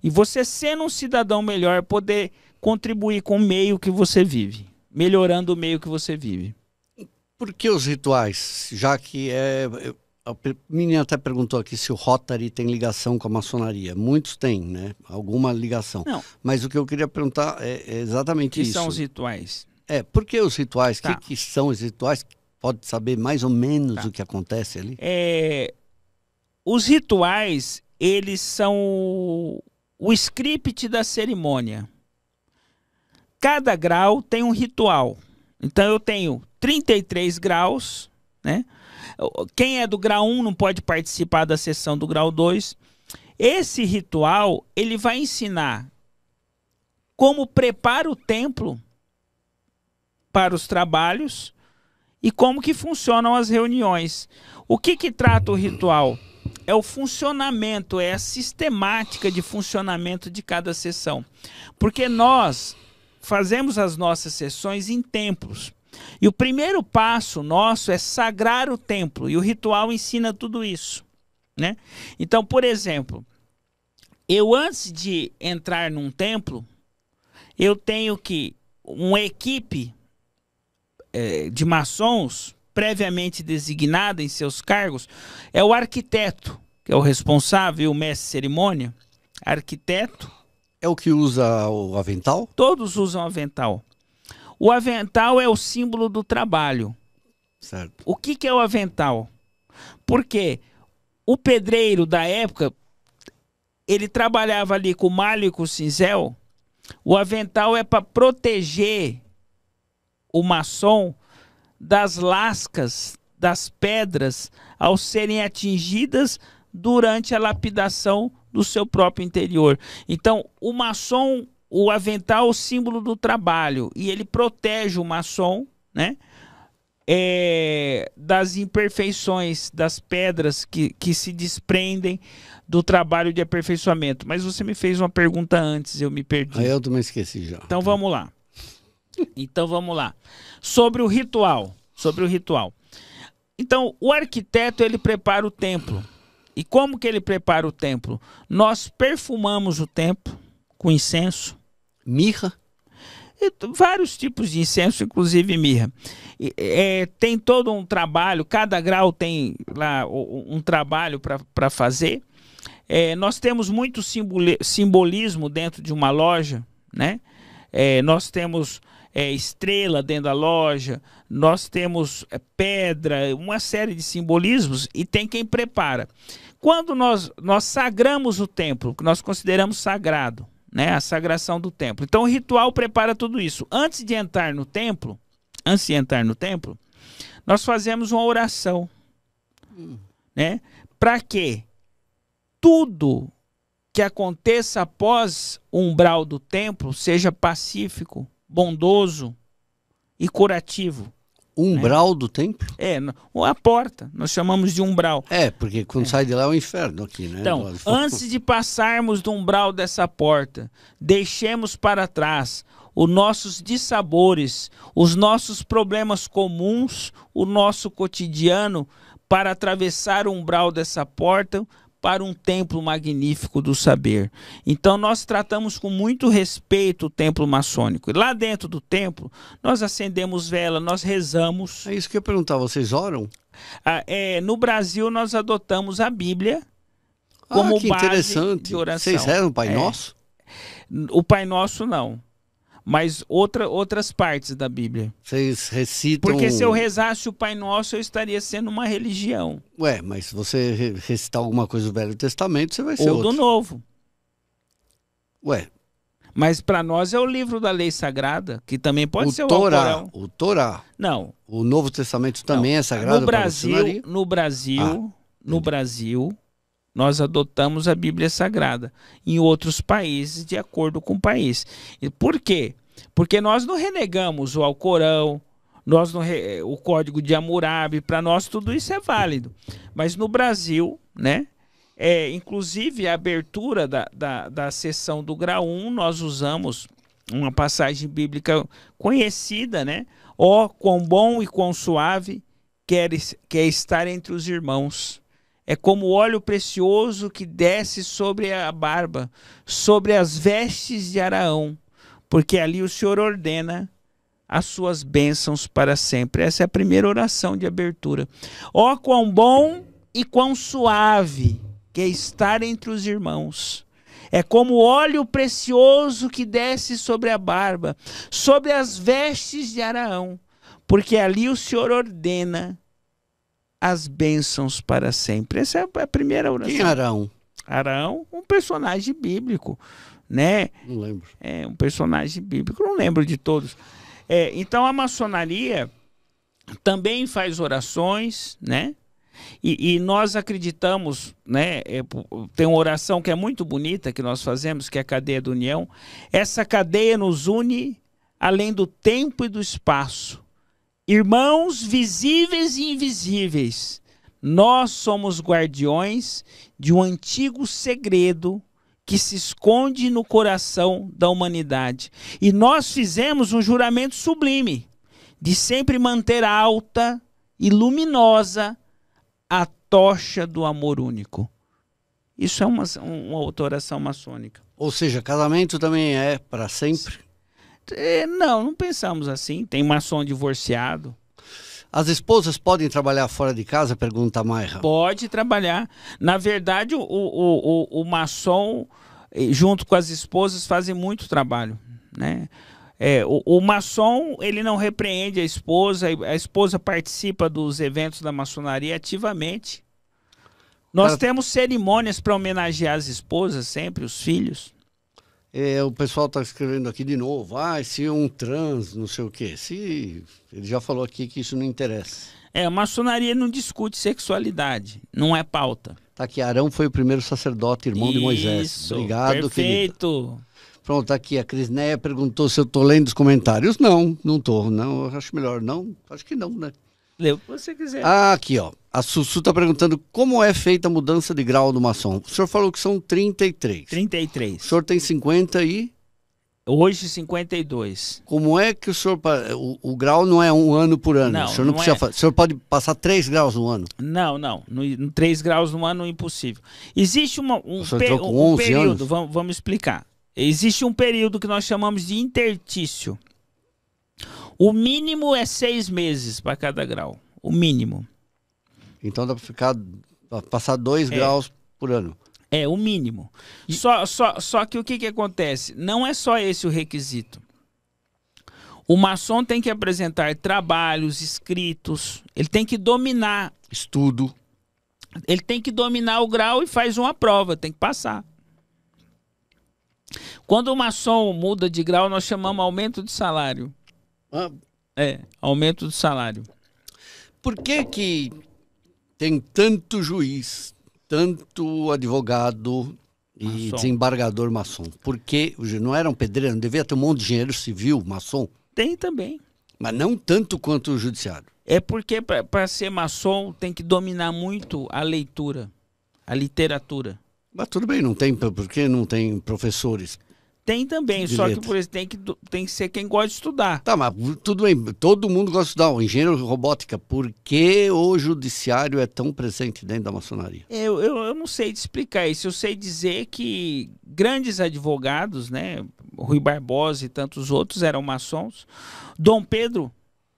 e você sendo um cidadão melhor poder contribuir com o meio que você vive, melhorando o meio que você vive. Por que os rituais? Já que é a menina até perguntou aqui se o Rotary tem ligação com a maçonaria. Muitos têm, né? Alguma ligação. Não. Mas o que eu queria perguntar é, é exatamente isso. O que são os rituais? É, por que os rituais? O tá. que, que, são os rituais? Pode saber mais ou menos tá. o que acontece ali? É, os rituais, eles são o script da cerimônia. Cada grau tem um ritual. Então eu tenho 33 graus, né? Quem é do grau 1 não pode participar da sessão do grau 2. Esse ritual, ele vai ensinar como prepara o templo para os trabalhos e como que funcionam as reuniões. O que que trata o ritual? É o funcionamento, é a sistemática de funcionamento de cada sessão. Porque nós fazemos as nossas sessões em templos. E o primeiro passo nosso é sagrar o templo, e o ritual ensina tudo isso. Né? Então, por exemplo, eu antes de entrar num templo, eu tenho que uma equipe é, de maçons previamente designada em seus cargos é o arquiteto, que é o responsável, o mestre cerimônia, arquiteto. É o que usa o avental? Todos usam avental. O avental é o símbolo do trabalho. Certo. O que, que é o avental? Porque o pedreiro da época, ele trabalhava ali com malho e com cinzel. O avental é para proteger o maçom das lascas, das pedras, ao serem atingidas durante a lapidação do seu próprio interior. Então, o maçom o avental é o símbolo do trabalho e ele protege o maçom, né? é, das imperfeições das pedras que, que se desprendem do trabalho de aperfeiçoamento. Mas você me fez uma pergunta antes, eu me perdi. Aí eu também esqueci já. Então vamos lá. Então vamos lá. Sobre o ritual. Sobre o ritual. Então, o arquiteto ele prepara o templo. E como que ele prepara o templo? Nós perfumamos o templo com incenso. Mirra? Vários tipos de incenso, inclusive mirra. É, tem todo um trabalho, cada grau tem lá um, um trabalho para fazer. É, nós temos muito simbolismo dentro de uma loja, né? É, nós temos é, estrela dentro da loja, nós temos é, pedra, uma série de simbolismos e tem quem prepara. Quando nós, nós sagramos o templo, que nós consideramos sagrado, né, a sagração do templo. Então o ritual prepara tudo isso. Antes de entrar no templo, antes de entrar no templo, nós fazemos uma oração, né? Para que tudo que aconteça após o umbral do templo seja pacífico, bondoso e curativo. Umbral né? do templo? É, a porta. Nós chamamos de umbral. É, porque quando é. sai de lá é o inferno aqui, né? Então, antes de passarmos do umbral dessa porta, deixemos para trás os nossos dissabores, os nossos problemas comuns, o nosso cotidiano, para atravessar o umbral dessa porta, para um templo magnífico do saber. Então nós tratamos com muito respeito o templo maçônico. E lá dentro do templo, nós acendemos vela, nós rezamos. É isso que eu ia perguntar, vocês oram? Ah, é, no Brasil nós adotamos a Bíblia como ah, que base interessante. de oração. Vocês rezam o Pai é. Nosso? O Pai Nosso não mas outra, outras partes da Bíblia. Vocês recitam. Porque se eu rezasse o Pai Nosso, eu estaria sendo uma religião. Ué, mas se você recitar alguma coisa do Velho Testamento, você vai ser. Ou outro. do Novo. Ué. Mas para nós é o livro da lei sagrada, que também pode o ser o Torá. O Torá. Não. O Novo Testamento também Não. é sagrado no Brasil, no Brasil, ah, no Brasil, nós adotamos a Bíblia Sagrada. Em outros países, de acordo com o país. E por quê? Porque nós não renegamos o Alcorão, nós não re... o Código de Hammurabi, para nós tudo isso é válido. Mas no Brasil, né? É, inclusive a abertura da, da, da sessão do grau 1, nós usamos uma passagem bíblica conhecida, né? Ó, oh, quão bom e quão suave quer, quer estar entre os irmãos é como óleo precioso que desce sobre a barba, sobre as vestes de Araão, porque ali o Senhor ordena as suas bênçãos para sempre. Essa é a primeira oração de abertura. Ó, oh, quão bom e quão suave que é estar entre os irmãos. É como óleo precioso que desce sobre a barba, sobre as vestes de Araão, porque ali o Senhor ordena as bênçãos para sempre. Essa é a primeira oração. Quem é Arão? Arão, um personagem bíblico, né? Não lembro. É um personagem bíblico, não lembro de todos. É, então a maçonaria também faz orações, né? E, e, nós acreditamos, né? É, tem uma oração que é muito bonita que nós fazemos, que é a cadeia da união. Essa cadeia nos une além do tempo e do espaço Irmãos visíveis e invisíveis, nós somos guardiões de um antigo segredo que se esconde no coração da humanidade. E nós fizemos um juramento sublime de sempre manter alta e luminosa a tocha do amor único. Isso é uma, uma oração maçônica. Ou seja, casamento também é para sempre? É, não, não pensamos assim. Tem maçom divorciado. As esposas podem trabalhar fora de casa? Pergunta a Mayra. Pode trabalhar. Na verdade, o, o, o, o maçom, eh, junto com as esposas, fazem muito trabalho. Né? É, o, o, maçom ele não repreende a esposa, a esposa participa dos eventos da maçonaria ativamente. Nós Para... temos cerimônias para homenagear as esposas, sempre, os filhos. É, o pessoal está escrevendo aqui de novo, ah, se um trans, não sei o quê. Se, ele já falou aqui que isso não interessa. É, a maçonaria não discute sexualidade, não é pauta. Tá aqui, Arão foi o primeiro sacerdote, irmão isso, de Moisés. Obrigado, perfeito. Querido. Pronto, tá aqui, a Crisneia perguntou se eu estou lendo os comentários. Não, não estou. Não, acho melhor não. Acho que não, né? Lê o que você quiser. Ah, aqui, ó. A Sussu está perguntando como é feita a mudança de grau do maçom. O senhor falou que são 33. 33. O senhor tem 50 e. Hoje, 52. Como é que o senhor. O, o grau não é um ano por ano. Não, o senhor não, não precisa é. fa- O senhor pode passar 3 graus no ano. Não, não. No, no 3 graus no ano, impossível. Existe uma, um, O senhor pe- com um 11 período, anos? vamos, vamos explicar. Existe um período que nós chamamos de intertício. O mínimo é seis meses para cada grau. O mínimo. Então dá para ficar. pra passar 2 É. graus por ano. É, o mínimo. Só, só, só que o que, que acontece? Não é só esse o requisito. O maçom tem que apresentar trabalhos escritos, ele tem que dominar, Estudo. ele tem que dominar o grau e faz uma prova, tem que passar. Quando o maçom muda de grau, nós chamamos aumento de salário. Ah, É, aumento de salário. Por que que tem tanto juiz, tanto advogado e Maçom. desembargador maçom? Porque não era um pedreiro, não devia ter um monte de engenheiro civil maçom, Tem também. mas não tanto quanto o judiciário. É porque para ser maçom tem que dominar muito a leitura, a literatura. Mas tudo bem, não tem, por que não tem professores? Tem também, De só que letra. por isso tem que, tem que ser quem gosta de estudar. Tá, mas tudo bem, todo mundo gosta de estudar, o engenheiro robótica, por que o judiciário é tão presente dentro da maçonaria? Eu, eu, eu não sei te explicar isso. Eu sei dizer que grandes advogados, né? Rui Barbosa e tantos outros eram maçons. Dom Pedro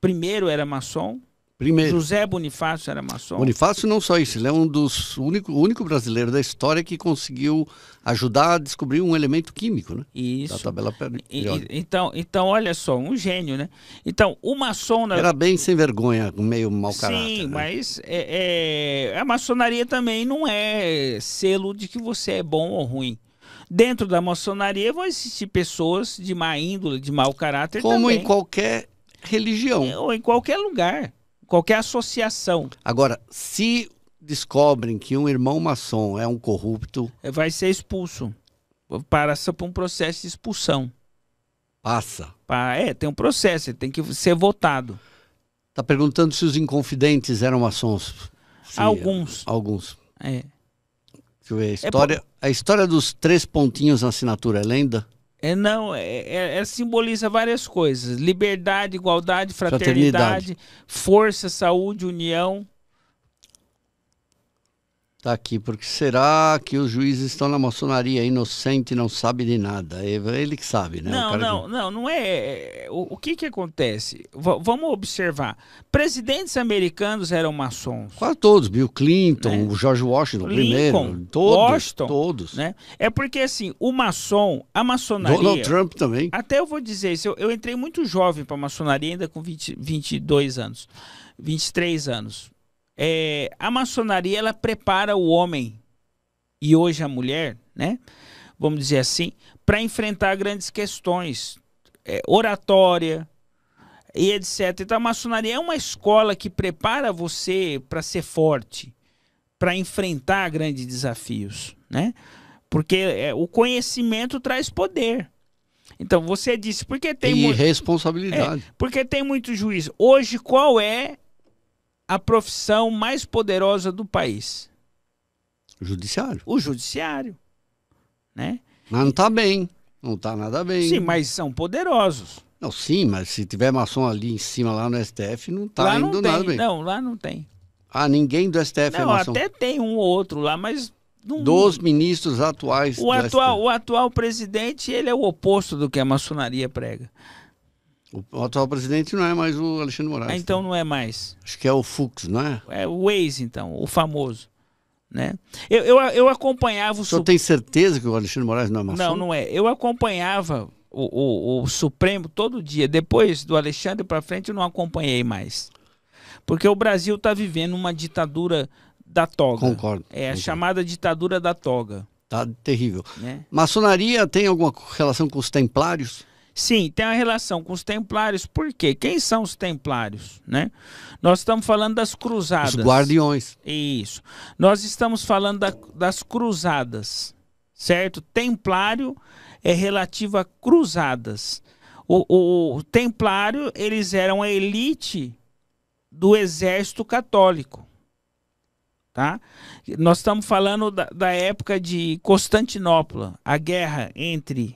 I era maçom. Primeiro, José Bonifácio era maçom. Bonifácio não só isso, ele é um dos único, único brasileiro da história que conseguiu ajudar a descobrir um elemento químico, né? Da Isso. tabela E- e- periódica. então, então, olha só, um gênio, né? Então, o maçom... Na... Era bem sem vergonha, meio mau caráter. Sim, né? mas é, é, a maçonaria também não é selo de que você é bom ou ruim. Dentro da maçonaria vão existir pessoas de má índole, de mau caráter Como também. em qualquer religião. Ou em qualquer lugar, qualquer associação. Agora, se descobrem que um irmão maçom é um corrupto, eh, Vai ser expulso. Passa por um processo de expulsão. passa. Pa- É, tem um processo, ele tem que ser votado. Tá perguntando se os inconfidentes eram maçons. Se- Alguns. Alguns. É. Deixa eu ver. A história, a história dos três pontinhos na assinatura é lenda? É, não, é, é- é- simboliza várias coisas: liberdade, igualdade, fraternidade, Fraternidade. força, saúde, união. Tá aqui. Porque será que os juízes estão na maçonaria inocente e não sabe de nada? É ele que sabe, né? Não, não, que- não, não é. é, O, o que que acontece? V- vamos observar. Presidentes americanos eram maçons. Quase todos. Bill Clinton, Né? o George Washington, Lincoln, primeiro. Todos. Washington, Todos. Né? É porque assim, o maçom, a maçonaria. Donald Trump também. Até eu vou dizer isso, eu, eu entrei muito jovem para a maçonaria, ainda com 20, 22 anos, 23 anos. É, a maçonaria, ela prepara o homem, e hoje a mulher, né? Vamos dizer assim, para enfrentar grandes questões, é, oratória e etc. Então a maçonaria é uma escola que prepara você para ser forte, para enfrentar grandes desafios, né? Porque é, o conhecimento traz poder. Então você disse, porque tem e responsabilidade. é, porque tem muito juiz. Hoje, qual é a profissão mais poderosa do país? Judiciário. O judiciário, né? Mas não tá bem. Não tá nada bem. Sim, mas são poderosos. Não, sim, mas se tiver maçom ali em cima, lá no STF, não tá lá indo não nada tem. bem. Não, lá não tem. Ah, ninguém do STF é não, maçom. até tem um ou outro lá, mas não, Dos ministros atuais o do atual, STF. o atual presidente, ele é o oposto do que a maçonaria prega. O, atual presidente não é mais o Alexandre Moraes. Ah, então não é mais. Acho que é o Fux, não é? É o ex, então, o famoso. Né? Eu, eu, eu acompanhava o, O senhor Su- tem certeza que o Alexandre Moraes não é maçom? Não, não é. Eu acompanhava o, o, o Supremo todo dia. Depois do Alexandre para frente, eu não acompanhei mais. Porque o Brasil está vivendo uma ditadura da toga. Concordo. É a concordo. chamada ditadura da toga. Tá terrível. Né? Maçonaria tem alguma relação com os templários? Sim, tem uma relação com os templários. Por quê? Quem são os templários? Né? Nós estamos falando das cruzadas. Os guardiões. Isso. Nós estamos falando da- das cruzadas, certo? Templário é relativo a cruzadas. O, o- o templário, eles eram a elite do exército católico. Tá? Nós estamos falando da, da época de Constantinopla, a guerra entre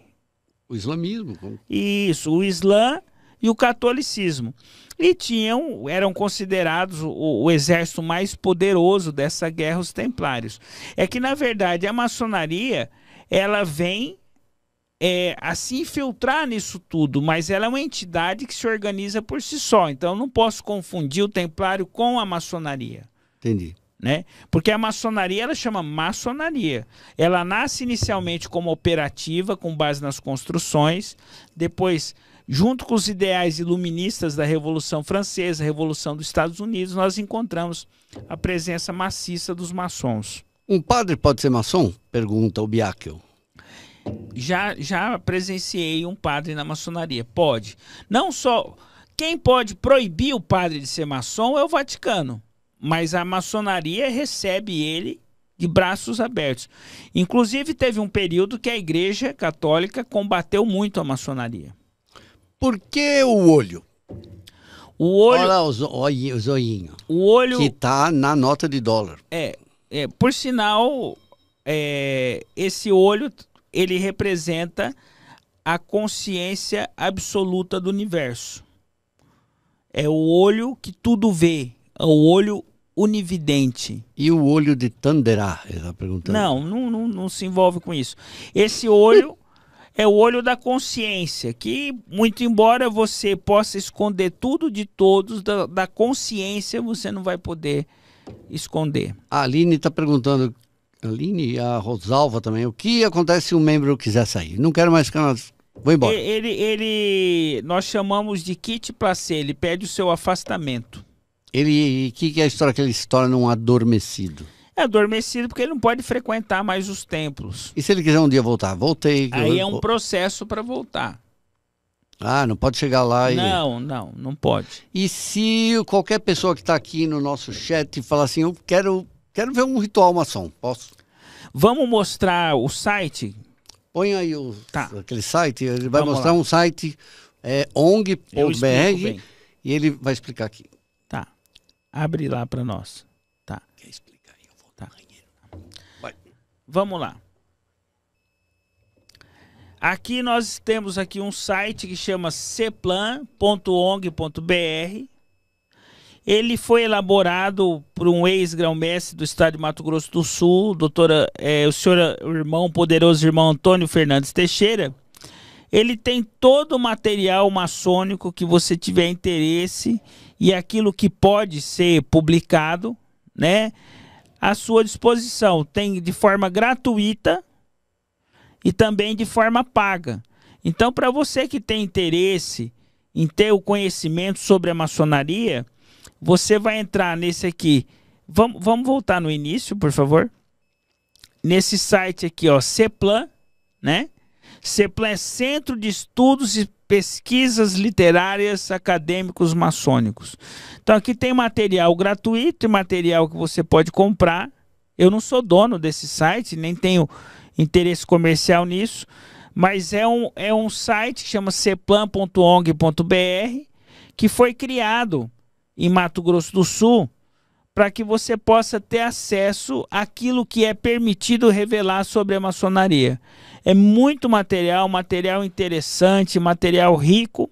o islamismo. Isso, o Islã e o catolicismo. E tinham, eram considerados o, o, exército mais poderoso dessa guerra, os templários. É que, na verdade, a maçonaria, ela vem é, a se infiltrar nisso tudo, mas ela é uma entidade que se organiza por si só. Então, eu não posso confundir o templário com a maçonaria. Entendi. Né? Porque a maçonaria ela chama maçonaria. Ela nasce inicialmente como operativa, com base nas construções, depois, junto com os ideais iluministas da Revolução Francesa, Revolução dos Estados Unidos, nós encontramos a presença maciça dos maçons. Um padre pode ser maçom? Pergunta o Biakel já, já presenciei um padre na maçonaria. Pode. Não só. Quem pode proibir o padre de ser maçom é o Vaticano. Mas a maçonaria recebe ele de braços abertos. Inclusive, teve um período que a Igreja Católica combateu muito a maçonaria. Por que o olho? O olho. Olha o, zo o zoinho. O olho. Que está na nota de dólar. É. é por sinal, é, esse olho ele representa a consciência absoluta do universo. É o olho que tudo vê, é o olho unividente. E o olho de Tanderá, ele está perguntando. Não, não, não, não se envolve com isso. Esse olho é o olho da consciência, que, muito embora você possa esconder tudo de todos, da, da consciência você não vai poder esconder. A Aline está perguntando Aline e a Rosalva também. O que acontece se um membro quiser sair? Não quero mais ficar. Vou embora. Ele, ele, nós chamamos de kit placê, ele pede o seu afastamento. Ele, o que, que é a história que ele se torna um adormecido? É adormecido porque ele não pode frequentar mais os templos. E se ele quiser um dia voltar? Voltei. Aí eu... é um processo para voltar. Ah, não pode chegar lá e. Não, não, não pode. E se qualquer pessoa que está aqui no nosso chat falar assim, eu quero Quero ver um ritual maçom. Posso? Vamos mostrar o site? Põe aí o, tá. aquele site. Ele vai Vamos mostrar lá. um site é, ong.br e ele vai explicar aqui. Abre lá para nós. Tá. Quer explicar? Eu vou tá. Vai. Vamos lá. Aqui nós temos aqui um site que chama ceplan.ong.br ele foi elaborado por um ex-grão-mestre do estado de Mato Grosso do Sul, doutora, é, o senhor o irmão, poderoso irmão Antônio Fernandes Teixeira. Ele tem todo o material maçônico que você tiver interesse e aquilo que pode ser publicado, né, à sua disposição. Tem de forma gratuita e também de forma paga. Então, para você que tem interesse em ter o conhecimento sobre a maçonaria, você vai entrar nesse aqui. Vamos, vamos voltar no início, por favor. Nesse site aqui, ó, CEPLAN, né? CEPLAN é Centro de Estudos e Pesquisas Literárias Acadêmicos Maçônicos. Então aqui tem material gratuito e material que você pode comprar. Eu não sou dono desse site, nem tenho interesse comercial nisso, mas é um, é um site que chama ceplan.ong.br que foi criado em Mato Grosso do Sul, para que você possa ter acesso àquilo que é permitido revelar sobre a maçonaria. É muito material, material interessante, material rico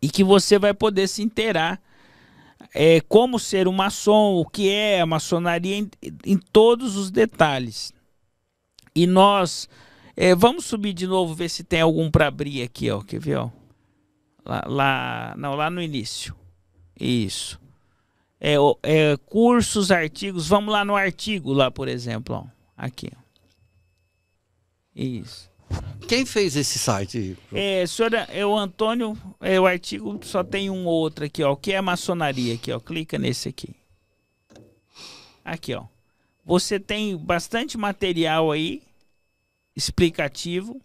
e que você vai poder se inteirar é, como ser um maçom, o que é a maçonaria em, em todos os detalhes. E nós é, vamos subir de novo, ver se tem algum para abrir aqui, ó. Quer ver, ó? Lá, lá, não, lá no início. Isso. É, é, cursos, artigos. Vamos lá no artigo, lá, por exemplo. Ó. Aqui. Isso. Quem fez esse site? É, senhora, é o Antônio. É, o artigo só tem um ou outro aqui, ó. O que é maçonaria aqui, ó. Clica nesse aqui. Aqui, ó. Você tem bastante material aí explicativo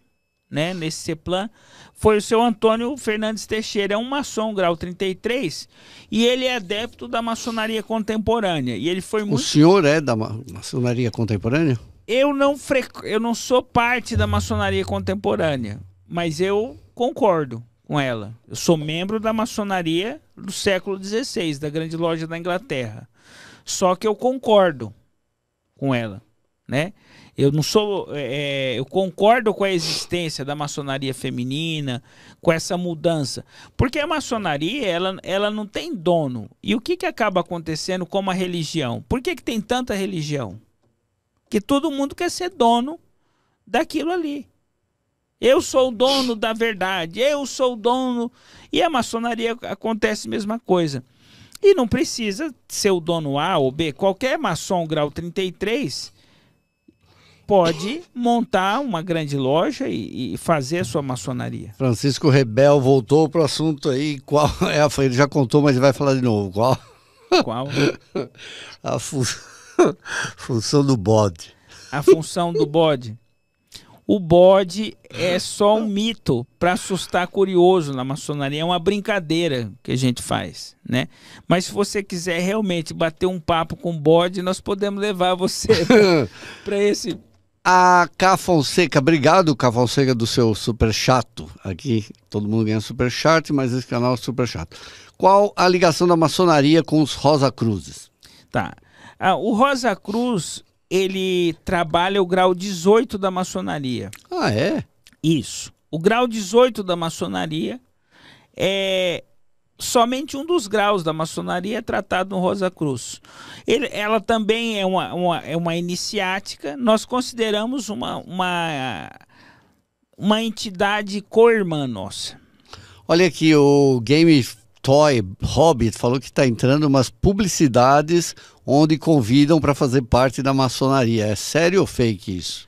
né, nesse CEPLAN, foi o seu Antônio Fernandes Teixeira, é um maçom, grau 33, e ele é adepto da maçonaria contemporânea. E ele foi muito... O senhor é da maçonaria contemporânea? Eu não, fre... eu não sou parte da maçonaria contemporânea, mas eu concordo com ela. Eu sou membro da maçonaria do século XVI, da Grande Loja da Inglaterra. Só que eu concordo com ela, né? Eu não sou, é, é, eu concordo com a existência da maçonaria feminina, com essa mudança, porque a maçonaria ela, ela não tem dono. E o que, que acaba acontecendo com a religião? Por que, que tem tanta religião? Que todo mundo quer ser dono daquilo ali. Eu sou o dono da verdade, eu sou o dono. E a maçonaria acontece a mesma coisa. E não precisa ser o dono A ou B. Qualquer maçom grau 33 pode montar uma grande loja e, e fazer a sua maçonaria. Francisco Rebel voltou para o assunto aí. Qual [laughs] é a. Ele já contou, mas vai falar de novo. Qual? Qual? [laughs] a fu... [laughs] função do bode. A função do bode o bode é só um mito para assustar curioso na maçonaria, é uma brincadeira que a gente faz, né? Mas se você quiser realmente bater um papo com o bode, nós podemos levar você para esse a K Fonseca, obrigado K Fonseca do seu super chato. Aqui todo mundo ganha super chat, mas esse canal é super chato. Qual a ligação da maçonaria com os Rosa Cruzes? Tá. Ah, o Rosa Cruz ele trabalha o grau 18 da maçonaria. Ah, é? Isso. O grau 18 da maçonaria é somente um dos graus da maçonaria é tratado no Rosa Cruz. Ele, ela também é uma, uma, é uma iniciática. Nós consideramos uma, uma, uma entidade co-irmã nossa. Olha aqui, o Game Toy Hobbit falou que está entrando umas publicidades onde convidam para fazer parte da maçonaria. É sério ou fake isso?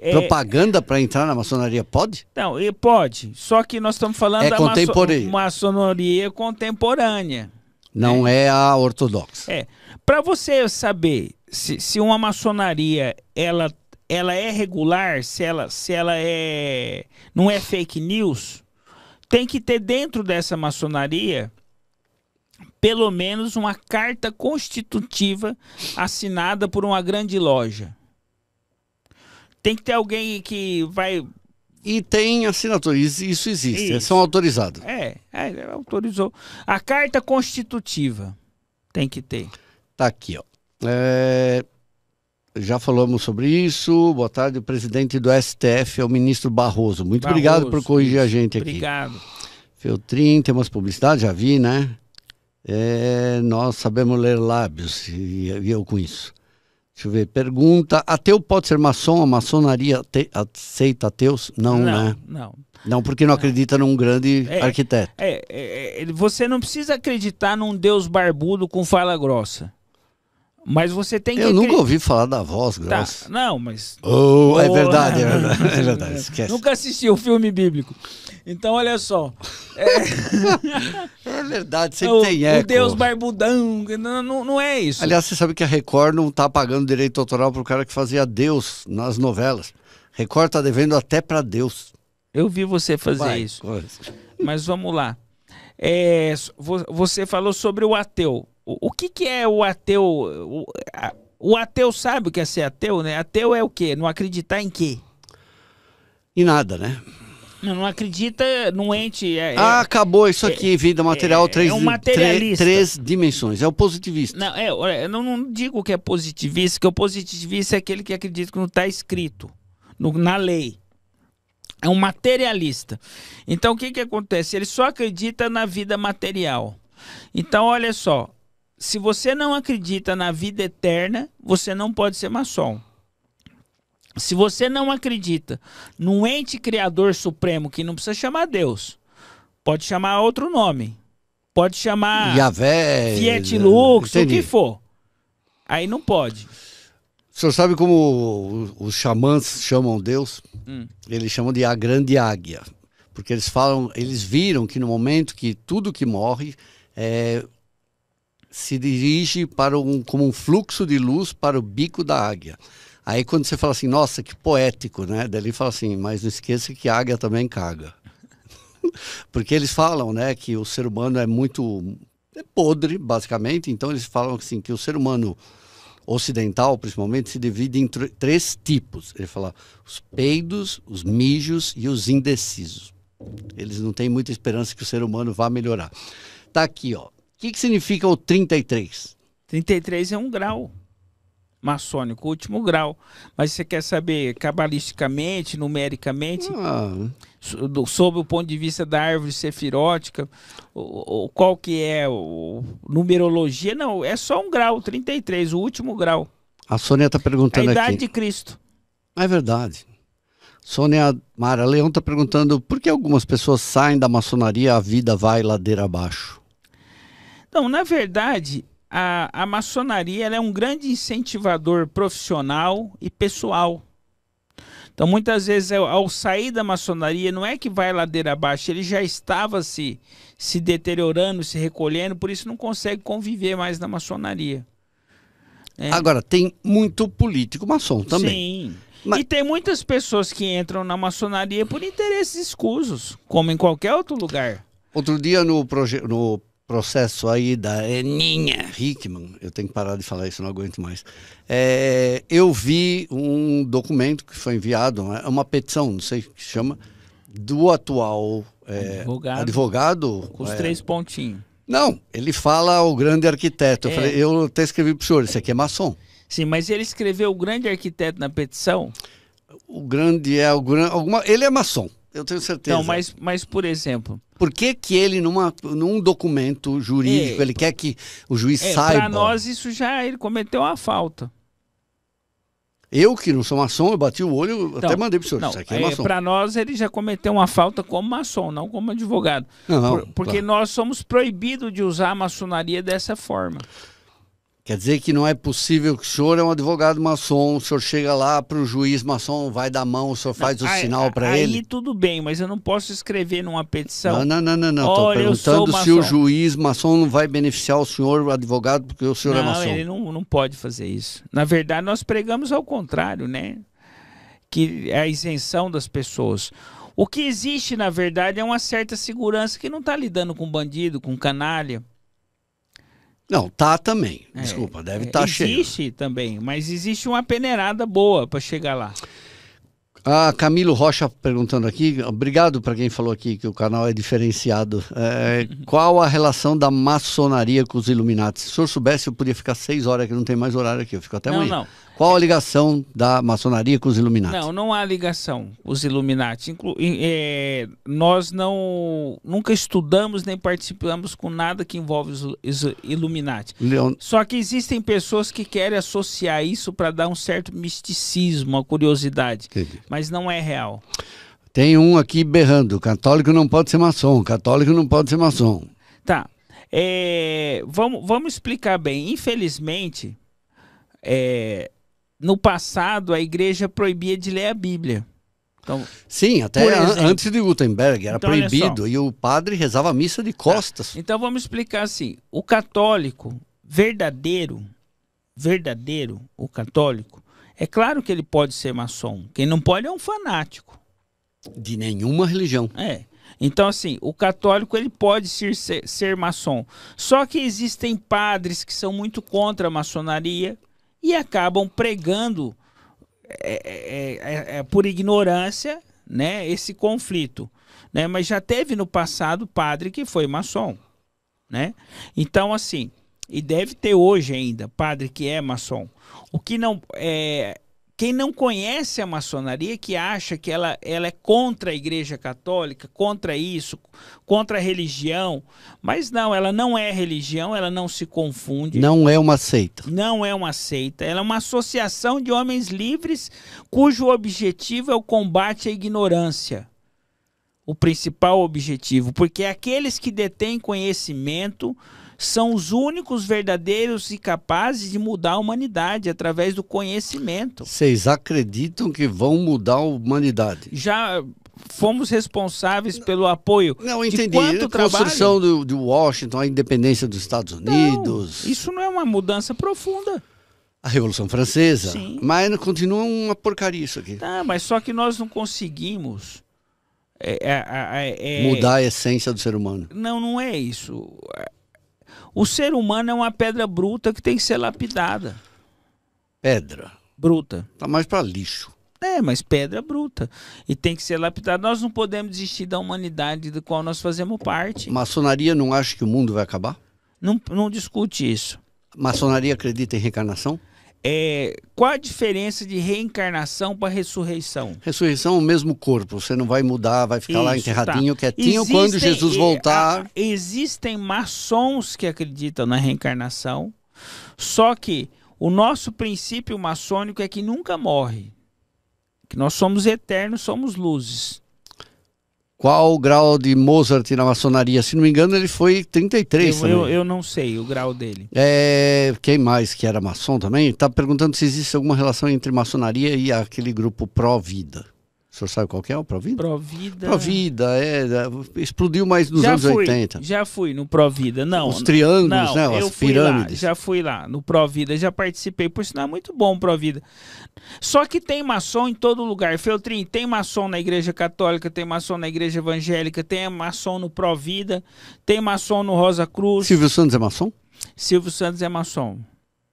É... Propaganda para entrar na maçonaria pode? Não, pode. Só que nós estamos falando é da maço... maçonaria contemporânea. Não é, é a ortodoxa. É. Para você saber se, se uma maçonaria ela, ela é regular, se ela, se ela é não é fake news, tem que ter dentro dessa maçonaria pelo menos uma carta constitutiva assinada por uma grande loja. Tem que ter alguém que vai. E tem assinatura, isso existe, isso. são autorizados. É, é, autorizou. A carta constitutiva tem que ter. Tá aqui, ó. É, já falamos sobre isso. Boa tarde, o presidente do STF é o ministro Barroso. Muito Barroso, obrigado por corrigir isso. a gente aqui. Obrigado. Feltrin, tem umas publicidades, já vi, né? É, nós sabemos ler lábios, e, eu com isso. Deixa eu ver. Pergunta: ateu pode ser maçom? A maçonaria te, aceita ateus? Não, não né? Não. Não, porque não acredita num grande é, arquiteto. É, é, é, você não precisa acreditar num Deus barbudo com fala grossa. Mas você tem que. Eu nunca ouvi falar da voz tá, grossa. Tá. Não, mas. Oh, oh, é verdade, é verdade. É verdade esquece. Nunca assisti o filme bíblico. Então, olha só. É, [laughs] é verdade, sempre o, tem eco. O Deus barbudão. Não, não, não, é isso. Aliás, você sabe que a Record não está pagando direito autoral pro cara que fazia Deus nas novelas. Record está devendo até para Deus. Eu vi você fazer Vai, isso. Coisa. Mas vamos lá. É, você falou sobre o ateu. O, o que, que é o ateu? O, a, o ateu sabe o que é ser ateu, né? Ateu é o quê? Não acreditar em quê? Em nada, né? Não, não acredita no ente. É, ah, é, acabou isso aqui, é, vida material, é, três, é um materialista. Três, três, dimensões. É o positivista. Não, é, eu não, não, digo que é positivista, que o positivista é aquele que acredita que não está escrito no, na lei. É um materialista. Então o que, que acontece? Ele só acredita na vida material. Então, olha só. Se você não acredita na vida eterna, você não pode ser maçom. Se você não acredita num ente criador supremo que não precisa chamar Deus, pode chamar outro nome. Pode chamar Yahvé, Fiat Lux, entendi. o que for. Aí não pode. O senhor sabe como os xamãs chamam Deus? Hum. Eles chamam de a grande águia. Porque eles falam, eles viram que no momento que tudo que morre é, se dirige para um, como um fluxo de luz para o bico da águia. Aí quando você fala assim, nossa, que poético, né? Daí ele fala assim, mas não esqueça que a águia também caga. [laughs] Porque eles falam, né, que o ser humano é muito é podre, basicamente. Então eles falam assim que o ser humano ocidental, principalmente, se divide em três tipos. Ele fala os peidos, os mijos e os indecisos. Eles não têm muita esperança que o ser humano vá melhorar. Tá aqui, ó. O que, que significa o 33? 33 é um grau maçônico, último grau. Mas você quer saber cabalisticamente, numericamente, Ah, so- do- sob o ponto de vista da árvore sefirótica, o, o- qual que é o numerologia? Não, é só um grau, 33, o último grau. a Sônia está A perguntando idade aqui. de Cristo. É verdade. Sônia Mara Leão está perguntando por que algumas pessoas saem da maçonaria a vida vai ladeira abaixo. Não, na verdade, a, a maçonaria ela é um grande incentivador profissional e pessoal. Então, muitas vezes, ao- ao sair da maçonaria, não é que vai ladeira abaixo, ele já estava se, se deteriorando, se recolhendo, por isso não consegue conviver mais na maçonaria. É. Agora, tem muito político maçom também. Sim. Mas- E tem muitas pessoas que entram na maçonaria por interesses escusos, como em qualquer outro lugar. Outro dia no, proje- no processo aí da Eninha Hickman, eu tenho que parar de falar isso, não aguento mais. É, eu vi um documento que foi enviado, uma, uma petição, não sei o que chama, do atual é, Advogado. advogado. Com os é, três pontinhos. Não, ele fala o grande arquiteto. Eu É. falei, eu até escrevi pro senhor, esse aqui é maçom. Sim, mas ele escreveu o grande arquiteto na petição. O grande é o grande. Alguma, ele é maçom, eu tenho certeza. Então, mas, mas por exemplo, Por que, que ele, numa, num documento jurídico, É. ele quer que o juiz é, saiba? para nós isso já ele cometeu uma falta. Eu, que não sou maçom, eu bati o olho, Então, até mandei pro senhor. Não, Isso aqui é, é, para nós ele já cometeu uma falta como maçom, não como advogado. Não, Por- porque claro. nós somos proibidos de usar a maçonaria dessa forma. Quer dizer que não é possível que o senhor é um advogado maçom, o senhor chega lá pro juiz maçom, vai dar mão, o senhor faz o Aí- sinal para Aí ele. tudo bem, mas eu não posso escrever numa petição. Não, não, não, não, não. Sou perguntando se o juiz maçom não vai beneficiar o senhor, o advogado, porque o senhor é não, maçom. ele não, não pode fazer isso. Na verdade, nós pregamos ao contrário, né? Que é a isenção das pessoas. O que existe, na verdade, é uma certa segurança que não está lidando com bandido, com canalha. Não, tá também. É, Desculpa, deve é, estar cheio. Existe também, mas existe uma peneirada boa para chegar lá. A Camilo Rocha perguntando aqui, obrigado para quem falou aqui que o canal é diferenciado. É, qual a relação da maçonaria com os Illuminati? Se o senhor soubesse, eu podia ficar seis horas que não tem mais horário aqui, eu fico até não, amanhã. não. Qual a ligação da maçonaria com os Illuminati? Não, não há ligação. Os Illuminati. Inclu é, nós não nunca estudamos nem participamos com nada que envolve os, os Illuminati. Leon... Só que existem pessoas que querem associar isso para dar um certo misticismo, uma curiosidade. Entendi. Mas não é real. Tem um aqui berrando, católico não pode ser maçom, católico não pode ser maçom. Tá. É, vamos, vamos explicar bem. Infelizmente, é, no passado a igreja proibia de ler a Bíblia. Então, Sim, até exemplo. antes de Gutenberg era Então, proibido e o padre rezava a missa de costas. então vamos explicar assim: o católico verdadeiro, verdadeiro, o católico, é claro que ele pode ser maçom. Quem não pode é um fanático. De nenhuma religião. É. Então, assim, o católico ele pode ser, ser, ser maçom. Só que existem padres que são muito contra a maçonaria e acabam pregando é, é, é, é, por ignorância né, esse conflito. Né? Mas já teve no passado padre que foi maçom. Né? Então, assim, e deve ter hoje ainda padre que é maçom. O que não é. Quem não conhece a maçonaria, que acha que ela, ela é contra a igreja católica, contra isso, contra a religião, mas não, ela não é religião, ela não se confunde. Não é uma seita. Não é uma seita, ela é uma associação de homens livres cujo objetivo é o combate à ignorância. O principal objetivo, porque aqueles que detêm conhecimento são os únicos verdadeiros e capazes de mudar a humanidade através do conhecimento. Vocês acreditam que vão mudar a humanidade? Já fomos responsáveis pelo apoio Não, de entendi. quanto a construção do, de Washington, a independência dos Estados Unidos, Não, isso não é uma mudança profunda. a Revolução Francesa. Sim. Mas continua uma porcaria isso aqui. Tá, mas só que nós não conseguimos é, é, é, é, Mudar a essência do ser humano. Não, não é isso. O ser humano é uma pedra bruta que tem que ser lapidada. Pedra. Bruta. Tá mais para lixo. É, mas pedra bruta. E tem que ser lapidado. Nós não podemos desistir da humanidade do qual nós fazemos parte. Maçonaria não acha que o mundo vai acabar? Não, não discute isso. Maçonaria acredita em reencarnação? É, qual a diferença de reencarnação para ressurreição? Ressurreição é o mesmo corpo, você não vai mudar, vai ficar lá Isso, enterradinho, tá. quietinho, Existem- quando Jesus voltar. a- existem maçons que acreditam na reencarnação, só que o nosso princípio maçônico é que nunca morre. Que nós somos eternos, somos luzes. Qual o grau de Mozart na maçonaria? Se não me engano, ele foi 33 Eu, eu, eu não sei o grau dele. É, quem mais que era maçom também? Está perguntando se existe alguma relação entre maçonaria e aquele grupo Pró-Vida. O senhor sabe qual que é o Pró-Vida? Provida. Pró-Vida, é, é, explodiu mais nos já anos fui, 80. Já fui no Provida. Não, Os triângulos, não, né? eu As fui lá, pirâmides. já fui lá no Provida, já participei, por sinal é muito bom o Provida. Só que tem maçom em todo lugar. Feltrin, tem maçom na igreja católica, tem maçom na igreja evangélica, tem maçom no Provida, tem maçom no Rosa Cruz. Silvio Santos é maçom? Silvio Santos é maçom.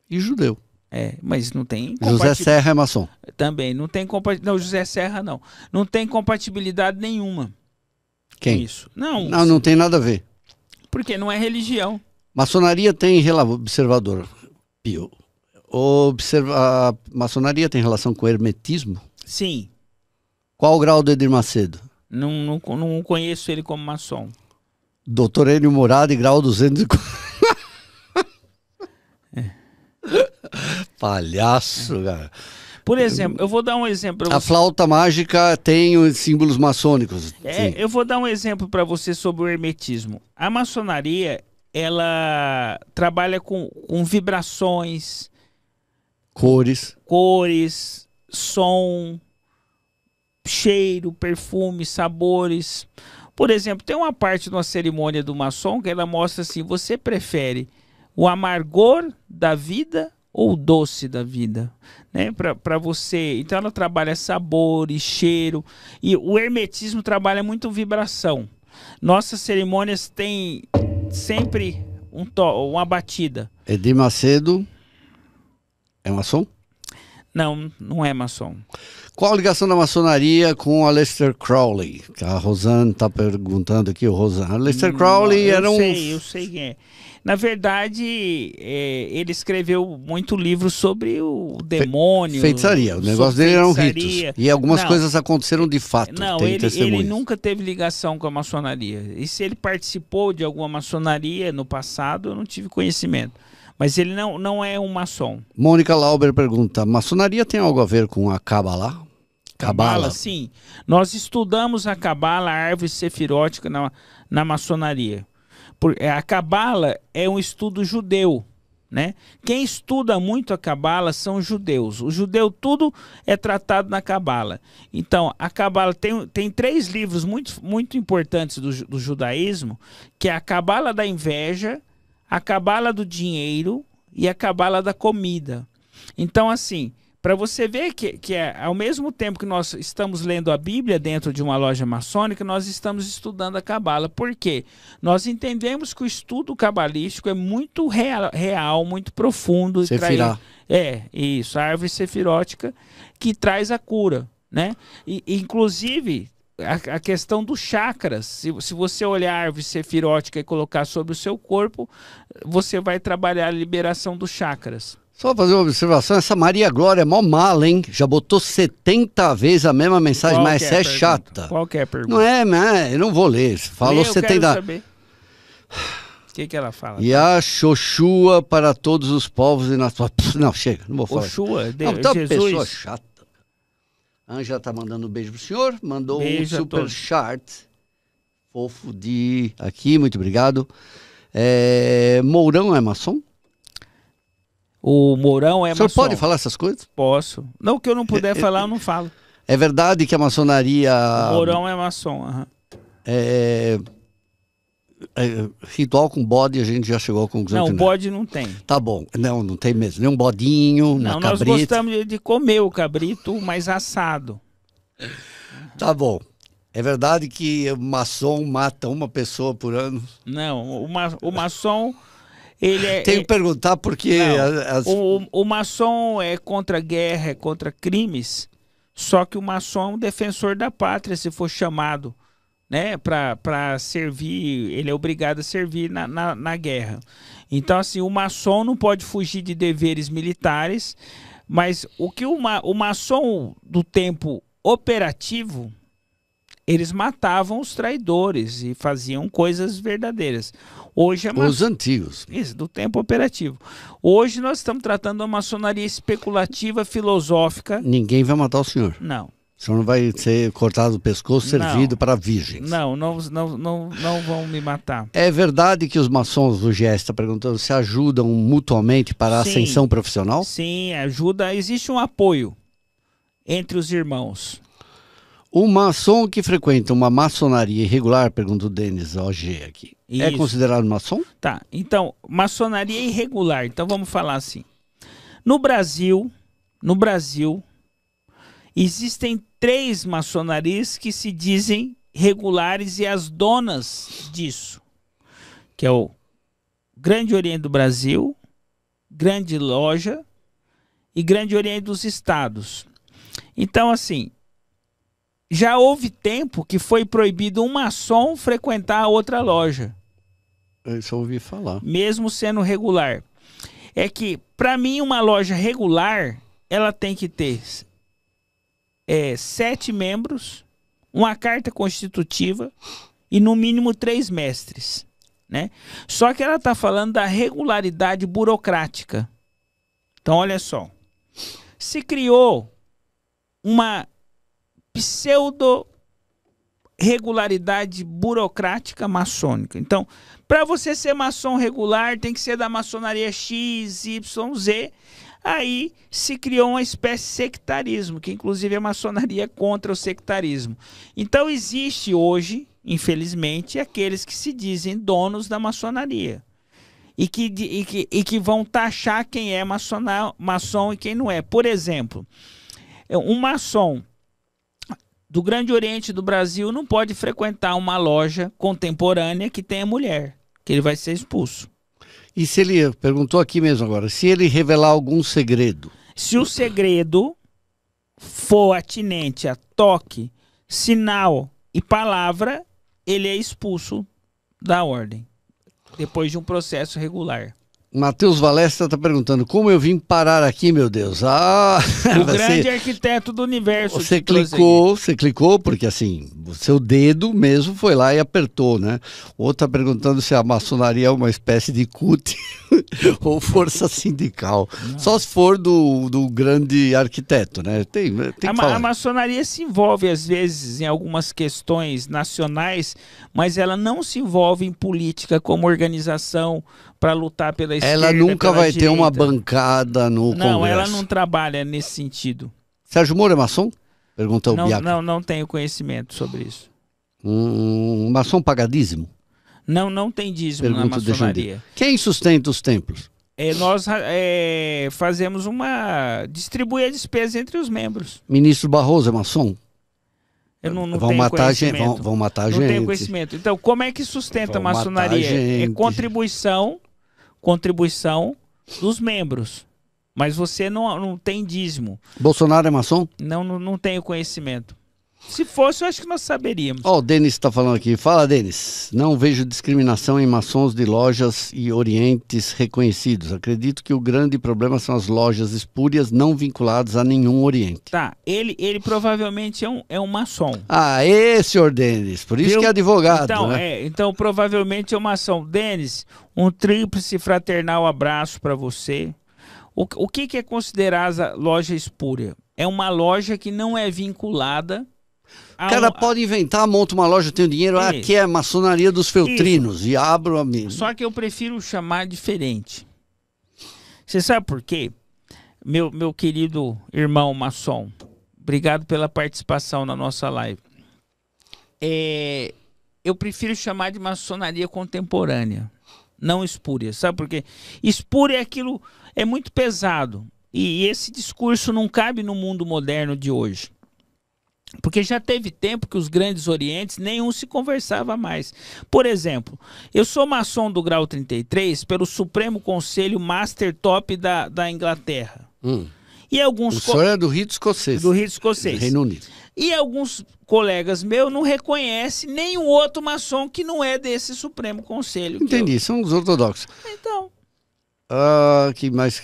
E judeu. É, mas não tem José Serra é maçom. também, não tem compa- não José Serra não. Não tem compatibilidade nenhuma com Quem? isso. Não, Não, não tem nada a ver. porque não é religião. Maçonaria tem relação. Observador. Pio. Observa... A maçonaria tem relação com hermetismo? Sim. Qual o grau do Edir Macedo? Não, não, não conheço ele como maçom. Doutor Enio Morado e grau 240. [laughs] [laughs] Palhaço, cara. Por exemplo, eu vou dar um exemplo para A flauta mágica tem os símbolos maçônicos. É, Sim. eu vou dar um exemplo para você sobre o hermetismo. A maçonaria, ela trabalha com, com vibrações, Cores. cores, som, cheiro, perfume, sabores. Por exemplo, tem uma parte de uma cerimônia do maçom que ela mostra assim: você prefere o amargor da vida ou o doce da vida? Né? Para você. Então ela trabalha sabores, cheiro. E o hermetismo trabalha muito vibração. Nossas cerimônias têm sempre um to uma batida. Edir Macedo é maçom? Não, não é maçom. Qual a ligação da maçonaria com Aleister Crowley? A Rosane está perguntando aqui, o Rosane. Aleister Crowley eu era um. sei, eu sei quem é. Na verdade, é, ele escreveu muito livro sobre o demônio. Feitiçaria. O negócio dele eram ritos. E algumas Não. coisas aconteceram de fato. Não, ele, ele nunca teve ligação com a maçonaria. E se ele participou de alguma maçonaria no passado, eu não tive conhecimento. Mas ele não, não é um maçom. Mônica Lauber pergunta: maçonaria tem algo a ver com a Kabbalah? Cabala, sim. Nós estudamos a Cabala, a árvore sefirótica na, na maçonaria. É, a Cabala é um estudo judeu. Né? Quem estuda muito a Cabala são os judeus. O judeu tudo é tratado na Cabala. Então, a Cabala tem, tem três livros muito, muito importantes do, do judaísmo, que é a Cabala da inveja, a Cabala do dinheiro e a Cabala da comida. Então, assim, para você ver que, que é, ao mesmo tempo que nós estamos lendo a Bíblia dentro de uma loja maçônica, nós estamos estudando a Cabala. Por quê? Nós entendemos que o estudo cabalístico é muito real, real muito profundo. e trai- É, isso, a árvore sefirótica que traz a cura, né? E, inclusive, a, a questão dos chakras. Se, se você olhar a árvore sefirótica e colocar sobre o seu corpo, você vai trabalhar a liberação dos chakras. Só fazer uma observação: essa Maria Glória é mó mala, hein? Já botou 70 vezes a mesma mensagem, Qual mas essa é pergunta? chata. Qual que é pergunta? Não é, né? Eu não vou ler. Falou Lê, eu quero 70. saber. O que, que ela fala? E a Xoxua para todos os povos e nações. Não, chega, não vou falar. Oxua, de, Não, tá uma pessoa Jesus. chata. A Ângela tá mandando um beijo pro senhor, mandou Beijo um super chat fofo de aqui, muito obrigado. É, Mourão é maçom? O Mourão é o senhor maçom. pode falar essas coisas? Posso. Não, o que eu não puder falar, eu não falo. É verdade que a maçonaria O Mourão é maçom. aham. é, é, ritual com bode, a gente já chegou à conclusão Não, bode não tem. Tá bom, não, não tem mesmo. Nem um bodinho, uma Não, nós cabrita. gostamos de, comer o cabrito, mas assado. Tá bom. É verdade que o maçom mata uma pessoa por ano? Não, o, ma, o maçom, ele é... Tenho é- que perguntar porque Não, as- o, o, maçom é contra guerra, é contra crimes, Só que o maçom é um defensor da pátria, se for chamado né, para servir, ele é obrigado a servir na, na, na, guerra. Então, assim, o maçom não pode fugir de deveres militares, mas o que o, ma, o maçom do tempo operativo, eles matavam os traidores e faziam coisas verdadeiras. Hoje é. Os antigos. Isso, do tempo operativo. Hoje nós estamos tratando uma maçonaria especulativa, filosófica. Ninguém vai matar o senhor. Não. O senhor não vai ser cortado do pescoço, servido não, para virgens. Não, não, não, não, não vão me matar. É verdade que os maçons, o GS está perguntando, se ajudam mutuamente para a Sim. ascensão profissional? Sim, ajuda. Existe um apoio entre os irmãos. O maçom que frequenta uma maçonaria irregular, pergunta o Denis OG aqui, é Isso. é considerado maçom? Tá, então, maçonaria irregular. Então vamos falar assim. No Brasil, no Brasil, existem três maçonarias que se dizem regulares e as donas disso, que é o Grande Oriente do Brasil, Grande Loja e Grande Oriente dos Estados. Então, assim, já houve tempo que foi proibido um maçom frequentar a outra loja. Eu ouvi falar. Mesmo sendo regular. É que, para mim, uma loja regular, ela tem que ter é, sete membros, uma carta constitutiva e, no mínimo, três mestres. Né? Só que ela está falando da regularidade burocrática. Então, olha só. Se criou uma pseudo regularidade burocrática maçônica. Então, para você ser maçom regular, tem que ser da maçonaria X, Y, Z. Aí se criou uma espécie de sectarismo, que inclusive a maçonaria é contra o sectarismo. Então existe hoje, infelizmente, aqueles que se dizem donos da maçonaria. E que, e que, e que vão taxar quem é maçom e quem não é. Por exemplo, um maçom do Grande Oriente do Brasil não pode frequentar uma loja contemporânea que tenha mulher, que ele vai ser expulso. E se ele, perguntou aqui mesmo agora, se ele revelar algum segredo? Se o segredo for atinente a toque, sinal e palavra, ele é expulso da ordem, depois de um processo regular. Matheus Valestra está perguntando como eu vim parar aqui, meu Deus. Ah, [laughs] o grande arquiteto do universo. Você clicou, você clicou porque assim, o seu dedo mesmo foi lá e apertou, né? Outro está perguntando se a maçonaria é uma espécie de CUT [laughs] ou força sindical. Não. Só se for do, do grande arquiteto, né? Tem, tem a, ma a maçonaria se envolve às vezes em algumas questões nacionais, mas ela não se envolve em política como organização para lutar pela esquerda. Ela nunca vai direita. ter uma bancada no não, Congresso. Não, ela não trabalha nesse sentido. Sérgio Moro é maçom? Pergunta o não, Biaco. Não, não tenho conhecimento sobre isso. Um, maçom pagadíssimo? Não, não tem dízimo Pergunta na maçonaria. Quem sustenta os templos? É, nós é, fazemos uma. distribui a despesa entre os membros. Ministro Barroso é maçom? Eu não, não vão tenho matar conhecimento. Gente, vão, vão matar a gente. Não tenho conhecimento. Então, como é que sustenta vão a maçonaria? A é contribuição contribuição dos membros. Mas você não, não tem dízimo. Bolsonaro é maçom? Não, não, não tenho conhecimento. Se fosse, eu acho que nós saberíamos. Ó, oh, o Denis está falando aqui. Fala, Denis. Não vejo discriminação em maçons de lojas e orientes reconhecidos. Acredito que o grande problema são as lojas espúrias não vinculadas a nenhum oriente. Tá, ele, ele provavelmente é um, é um maçom. Ah, esse, senhor Denis. Por isso Viu? que é advogado. Então, né? é, então provavelmente é um maçom. Denis, um tríplice fraternal abraço para você. O, o que, que é considerada loja espúria? É uma loja que não é vinculada o cara pode inventar, monta uma loja, tem dinheiro, ah, aqui é a maçonaria dos feltrinos Isso. e abro a minha. Só que eu prefiro chamar diferente. Você sabe por quê? Meu, meu querido irmão maçom, obrigado pela participação na nossa live. É, eu prefiro chamar de maçonaria contemporânea, não espúria. Sabe por quê? Espúria é aquilo, é muito pesado. E esse discurso não cabe no mundo moderno de hoje. Porque já teve tempo que os grandes orientes nenhum se conversava mais. Por exemplo, eu sou maçom do grau 33 pelo Supremo Conselho Master Top da, da Inglaterra. Hum. E alguns O senhor é do rito escocês. do rito escocês. Reino Unido. E alguns colegas meus não reconhecem nenhum outro maçom que não é desse Supremo Conselho. Entendi, são os ortodoxos. eu- Então, Ah, que mais?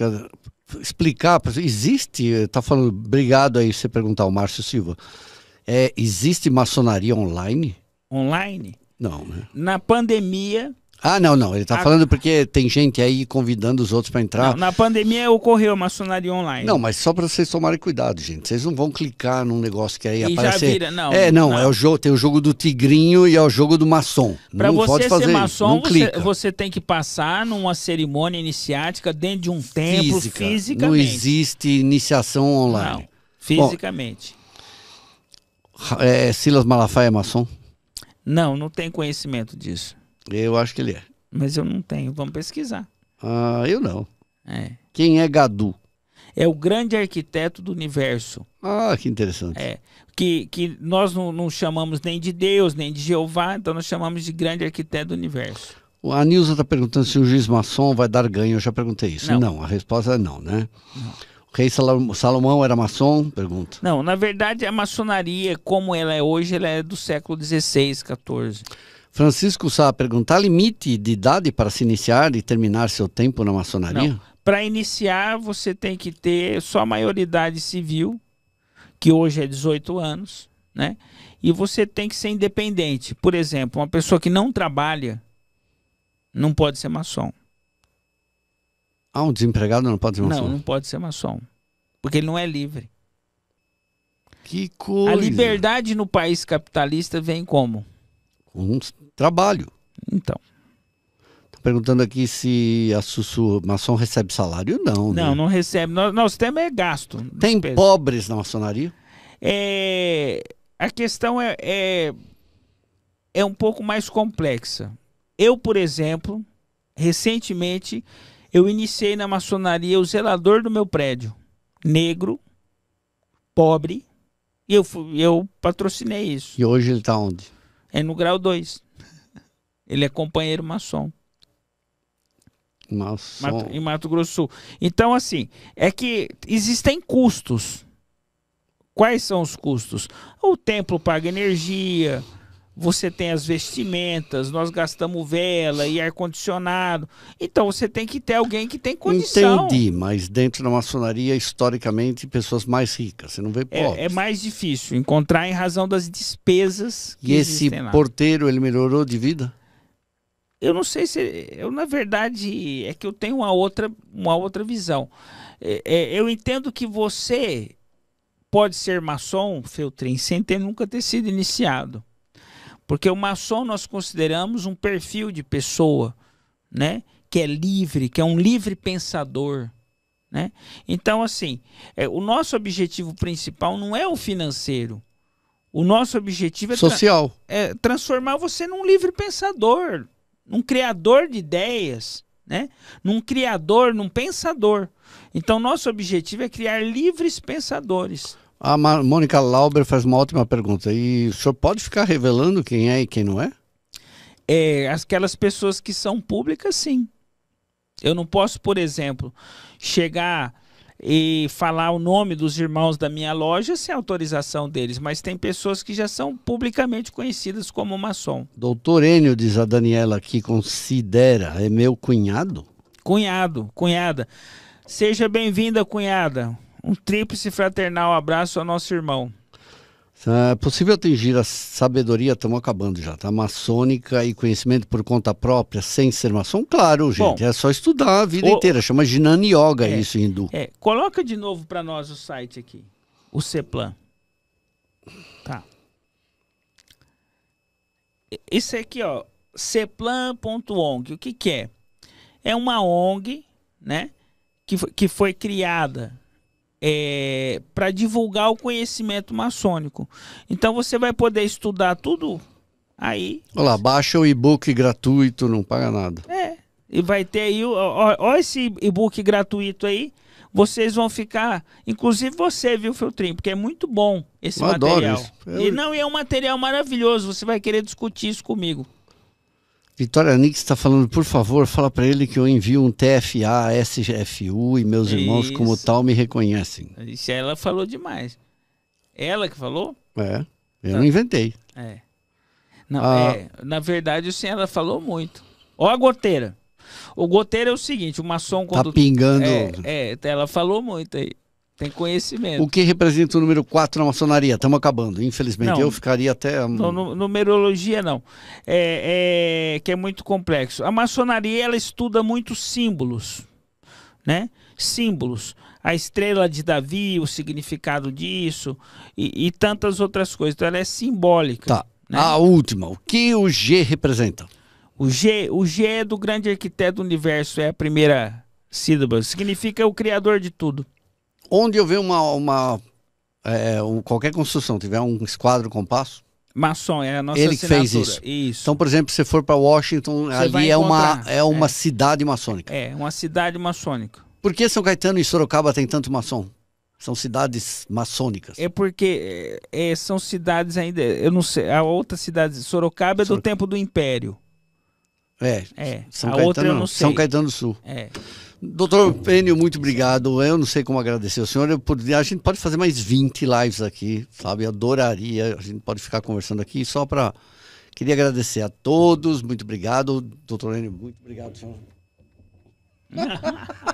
Explicar, existe, tá falando, obrigado aí você perguntar ao Márcio Silva. É, existe maçonaria online? online, Não, né? na pandemia, Ah, não, não. Ele tá A- falando porque tem gente aí convidando os outros para entrar. não, na pandemia ocorreu a maçonaria online. Não, mas só para vocês tomarem cuidado, gente. Vocês não vão clicar num negócio que aí E já aparecer. vira- não, é, não, não. é o jogo, tem o jogo do tigrinho e é o jogo do maçom. Para não pode você fazer ser maçom, você, você tem que passar numa cerimônia iniciática dentro de um templo Física. fisicamente. Não existe iniciação online. Não, fisicamente. É, Silas Malafaia é maçom? Não, não tem conhecimento disso. Eu acho que ele é. Mas eu não tenho. Vamos pesquisar. Ah, eu não. É. Quem é Gadu? É o grande arquiteto do universo. Ah, que interessante. É. Que, que nós não, não chamamos nem de Deus, nem de Jeová, então nós chamamos de grande arquiteto do universo. A Nilza está perguntando se o juiz maçom vai dar ganho. Eu já perguntei isso. Não. Não, a resposta é não, né? O rei Salom- Salomão era maçom? Pergunta. Não, na verdade a maçonaria, como ela é hoje, ela é do século XVI, XIV. Francisco Sá perguntar limite de idade para se iniciar e terminar seu tempo na maçonaria? Para iniciar, você tem que ter só a maioridade civil, que hoje é 18 anos, né? E você tem que ser independente. Por exemplo, uma pessoa que não trabalha não pode ser maçom. Ah, um desempregado não pode ser maçom? Não, não pode ser maçom. Porque ele não é livre. Que coisa. A liberdade no país capitalista vem como? Um trabalho. Então, Tá perguntando aqui se a Sussu maçom recebe salário? Não, não, né? não recebe. Nosso, nosso tema é gasto. Tem despesa. pobres na maçonaria? É, a questão é, é, é um pouco mais complexa. Eu, por exemplo, recentemente, eu iniciei na maçonaria o zelador do meu prédio. Negro, pobre, e eu, eu patrocinei isso. E hoje ele tá onde? É no grau 2. Ele é companheiro maçom. Maçom. Mato- em Mato Grosso do Sul. Então, assim, é que existem custos. Quais são os custos? O templo paga energia, você tem as vestimentas, nós gastamos vela e ar-condicionado. Então, você tem que ter alguém que tem condição. Entendi, mas dentro da maçonaria, historicamente, pessoas mais ricas. Você não vê pobres. É, é mais difícil encontrar em razão das despesas que E esse porteiro, ele melhorou de vida? Eu não sei se. Eu, na verdade, é que eu tenho uma outra, uma outra visão. É, é, eu entendo que você pode ser maçom, Feltrin, sem ter nunca ter sido iniciado. Porque o maçom nós consideramos um perfil de pessoa, né? Que é livre, que é um livre pensador. Né? Então, assim, é, o nosso objetivo principal não é o financeiro. O nosso objetivo é, tra- Social. é transformar você num livre pensador, num criador de ideias, né? Num criador, num pensador. Então, nosso objetivo é criar livres pensadores. A Mônica Lauber faz uma ótima pergunta. E o senhor pode ficar revelando quem é e quem não é? É, aquelas pessoas que são públicas, sim. Eu não posso, por exemplo, chegar e falar o nome dos irmãos da minha loja sem autorização deles, mas tem pessoas que já são publicamente conhecidas como maçom. Doutor Enio, diz a Daniela aqui, considera, é meu cunhado? Cunhado, cunhada. Seja bem-vinda, cunhada. Um tríplice fraternal abraço ao nosso irmão. É possível atingir a sabedoria, estamos acabando já, tá? Maçônica e conhecimento por conta própria, sem ser maçom? Claro, gente, Bom, é só estudar a vida o- inteira. Chama Jnana Yoga É. isso hindu. É, coloca de novo para nós o site aqui. O Ceplan. Tá. Isso aqui, ó, ceplan.ong. O que que é? É uma ONG, né, que, foi- que foi criada para divulgar o conhecimento maçônico. Então você vai poder estudar tudo aí Olha lá, baixa o e-book gratuito, não paga nada. é. E vai ter aí, ó, ó esse e-book gratuito aí. Vocês vão ficar, inclusive você, viu, Feltrinho? Porque é muito bom esse Eu adoro material. isso. Eu- E não, e é um material maravilhoso. Você vai querer discutir isso comigo. Vitória Nix está falando, por favor, fala para ele que eu envio um TFA, SFU e meus irmãos Isso. como tal me reconhecem. Isso ela falou demais. Ela que falou? É, eu Tá. não inventei. É. Não, Ah. é, na verdade, sim, ela falou muito. Ó a goteira. O goteira é o seguinte, o maçom Tá quando... pingando. é, é, ela falou muito aí. Tem conhecimento. O que representa o número 4 na maçonaria? Estamos acabando. Infelizmente, Não. eu ficaria até. hum, nu- numerologia não. É, é- que é muito complexo. A maçonaria ela estuda muito símbolos, né? Símbolos. A estrela de Davi, o significado disso e, e tantas outras coisas. Então ela é simbólica. Tá. né? A última. O que o G representa? O G, o G é do grande arquiteto do universo, é a primeira sílaba. Significa o criador de tudo. Onde eu ver uma. uma é, um- qualquer construção, tiver um esquadro compasso. Maçom é a nossa Ele que fez assinatura. isso. Isso. Então, por exemplo, se você for para Washington, Você ali é uma, é uma é. cidade maçônica. É, uma cidade maçônica. Por que São Caetano e Sorocaba tem tanto maçom? São cidades maçônicas. É porque é, é, são cidades ainda. Eu não sei. A outra cidade, Sorocaba, é do Sorocaba. tempo do Império. É. É. São a Caetano, outra eu não sei. São Caetano do Sul. É. Doutor Pênio, muito obrigado. Eu não sei como agradecer ao senhor. Pod- a gente pode fazer mais 20 lives aqui, sabe? Adoraria. A gente pode ficar conversando aqui só para. Queria agradecer a todos. Muito obrigado. Doutor Enio, muito obrigado, senhor. [laughs]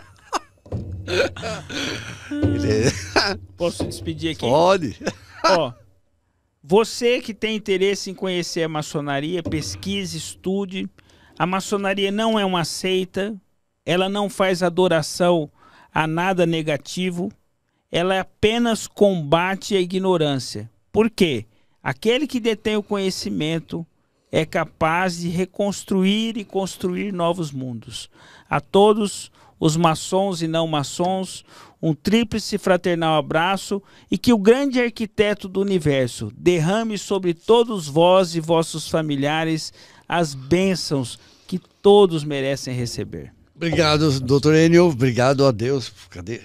Ele- [laughs] Posso despedir aqui? Pode. Ó, [laughs] você que tem interesse em conhecer a maçonaria, pesquise, estude. A maçonaria não é uma seita, ela não faz adoração a nada negativo, ela apenas combate a ignorância. Por quê? Aquele que detém o conhecimento é capaz de reconstruir e construir novos mundos. A todos os maçons e não maçons, um tríplice fraternal abraço e que o grande arquiteto do universo derrame sobre todos vós e vossos familiares as bênçãos que todos merecem receber. Obrigado, doutor Enio. Obrigado a Deus. Cadê?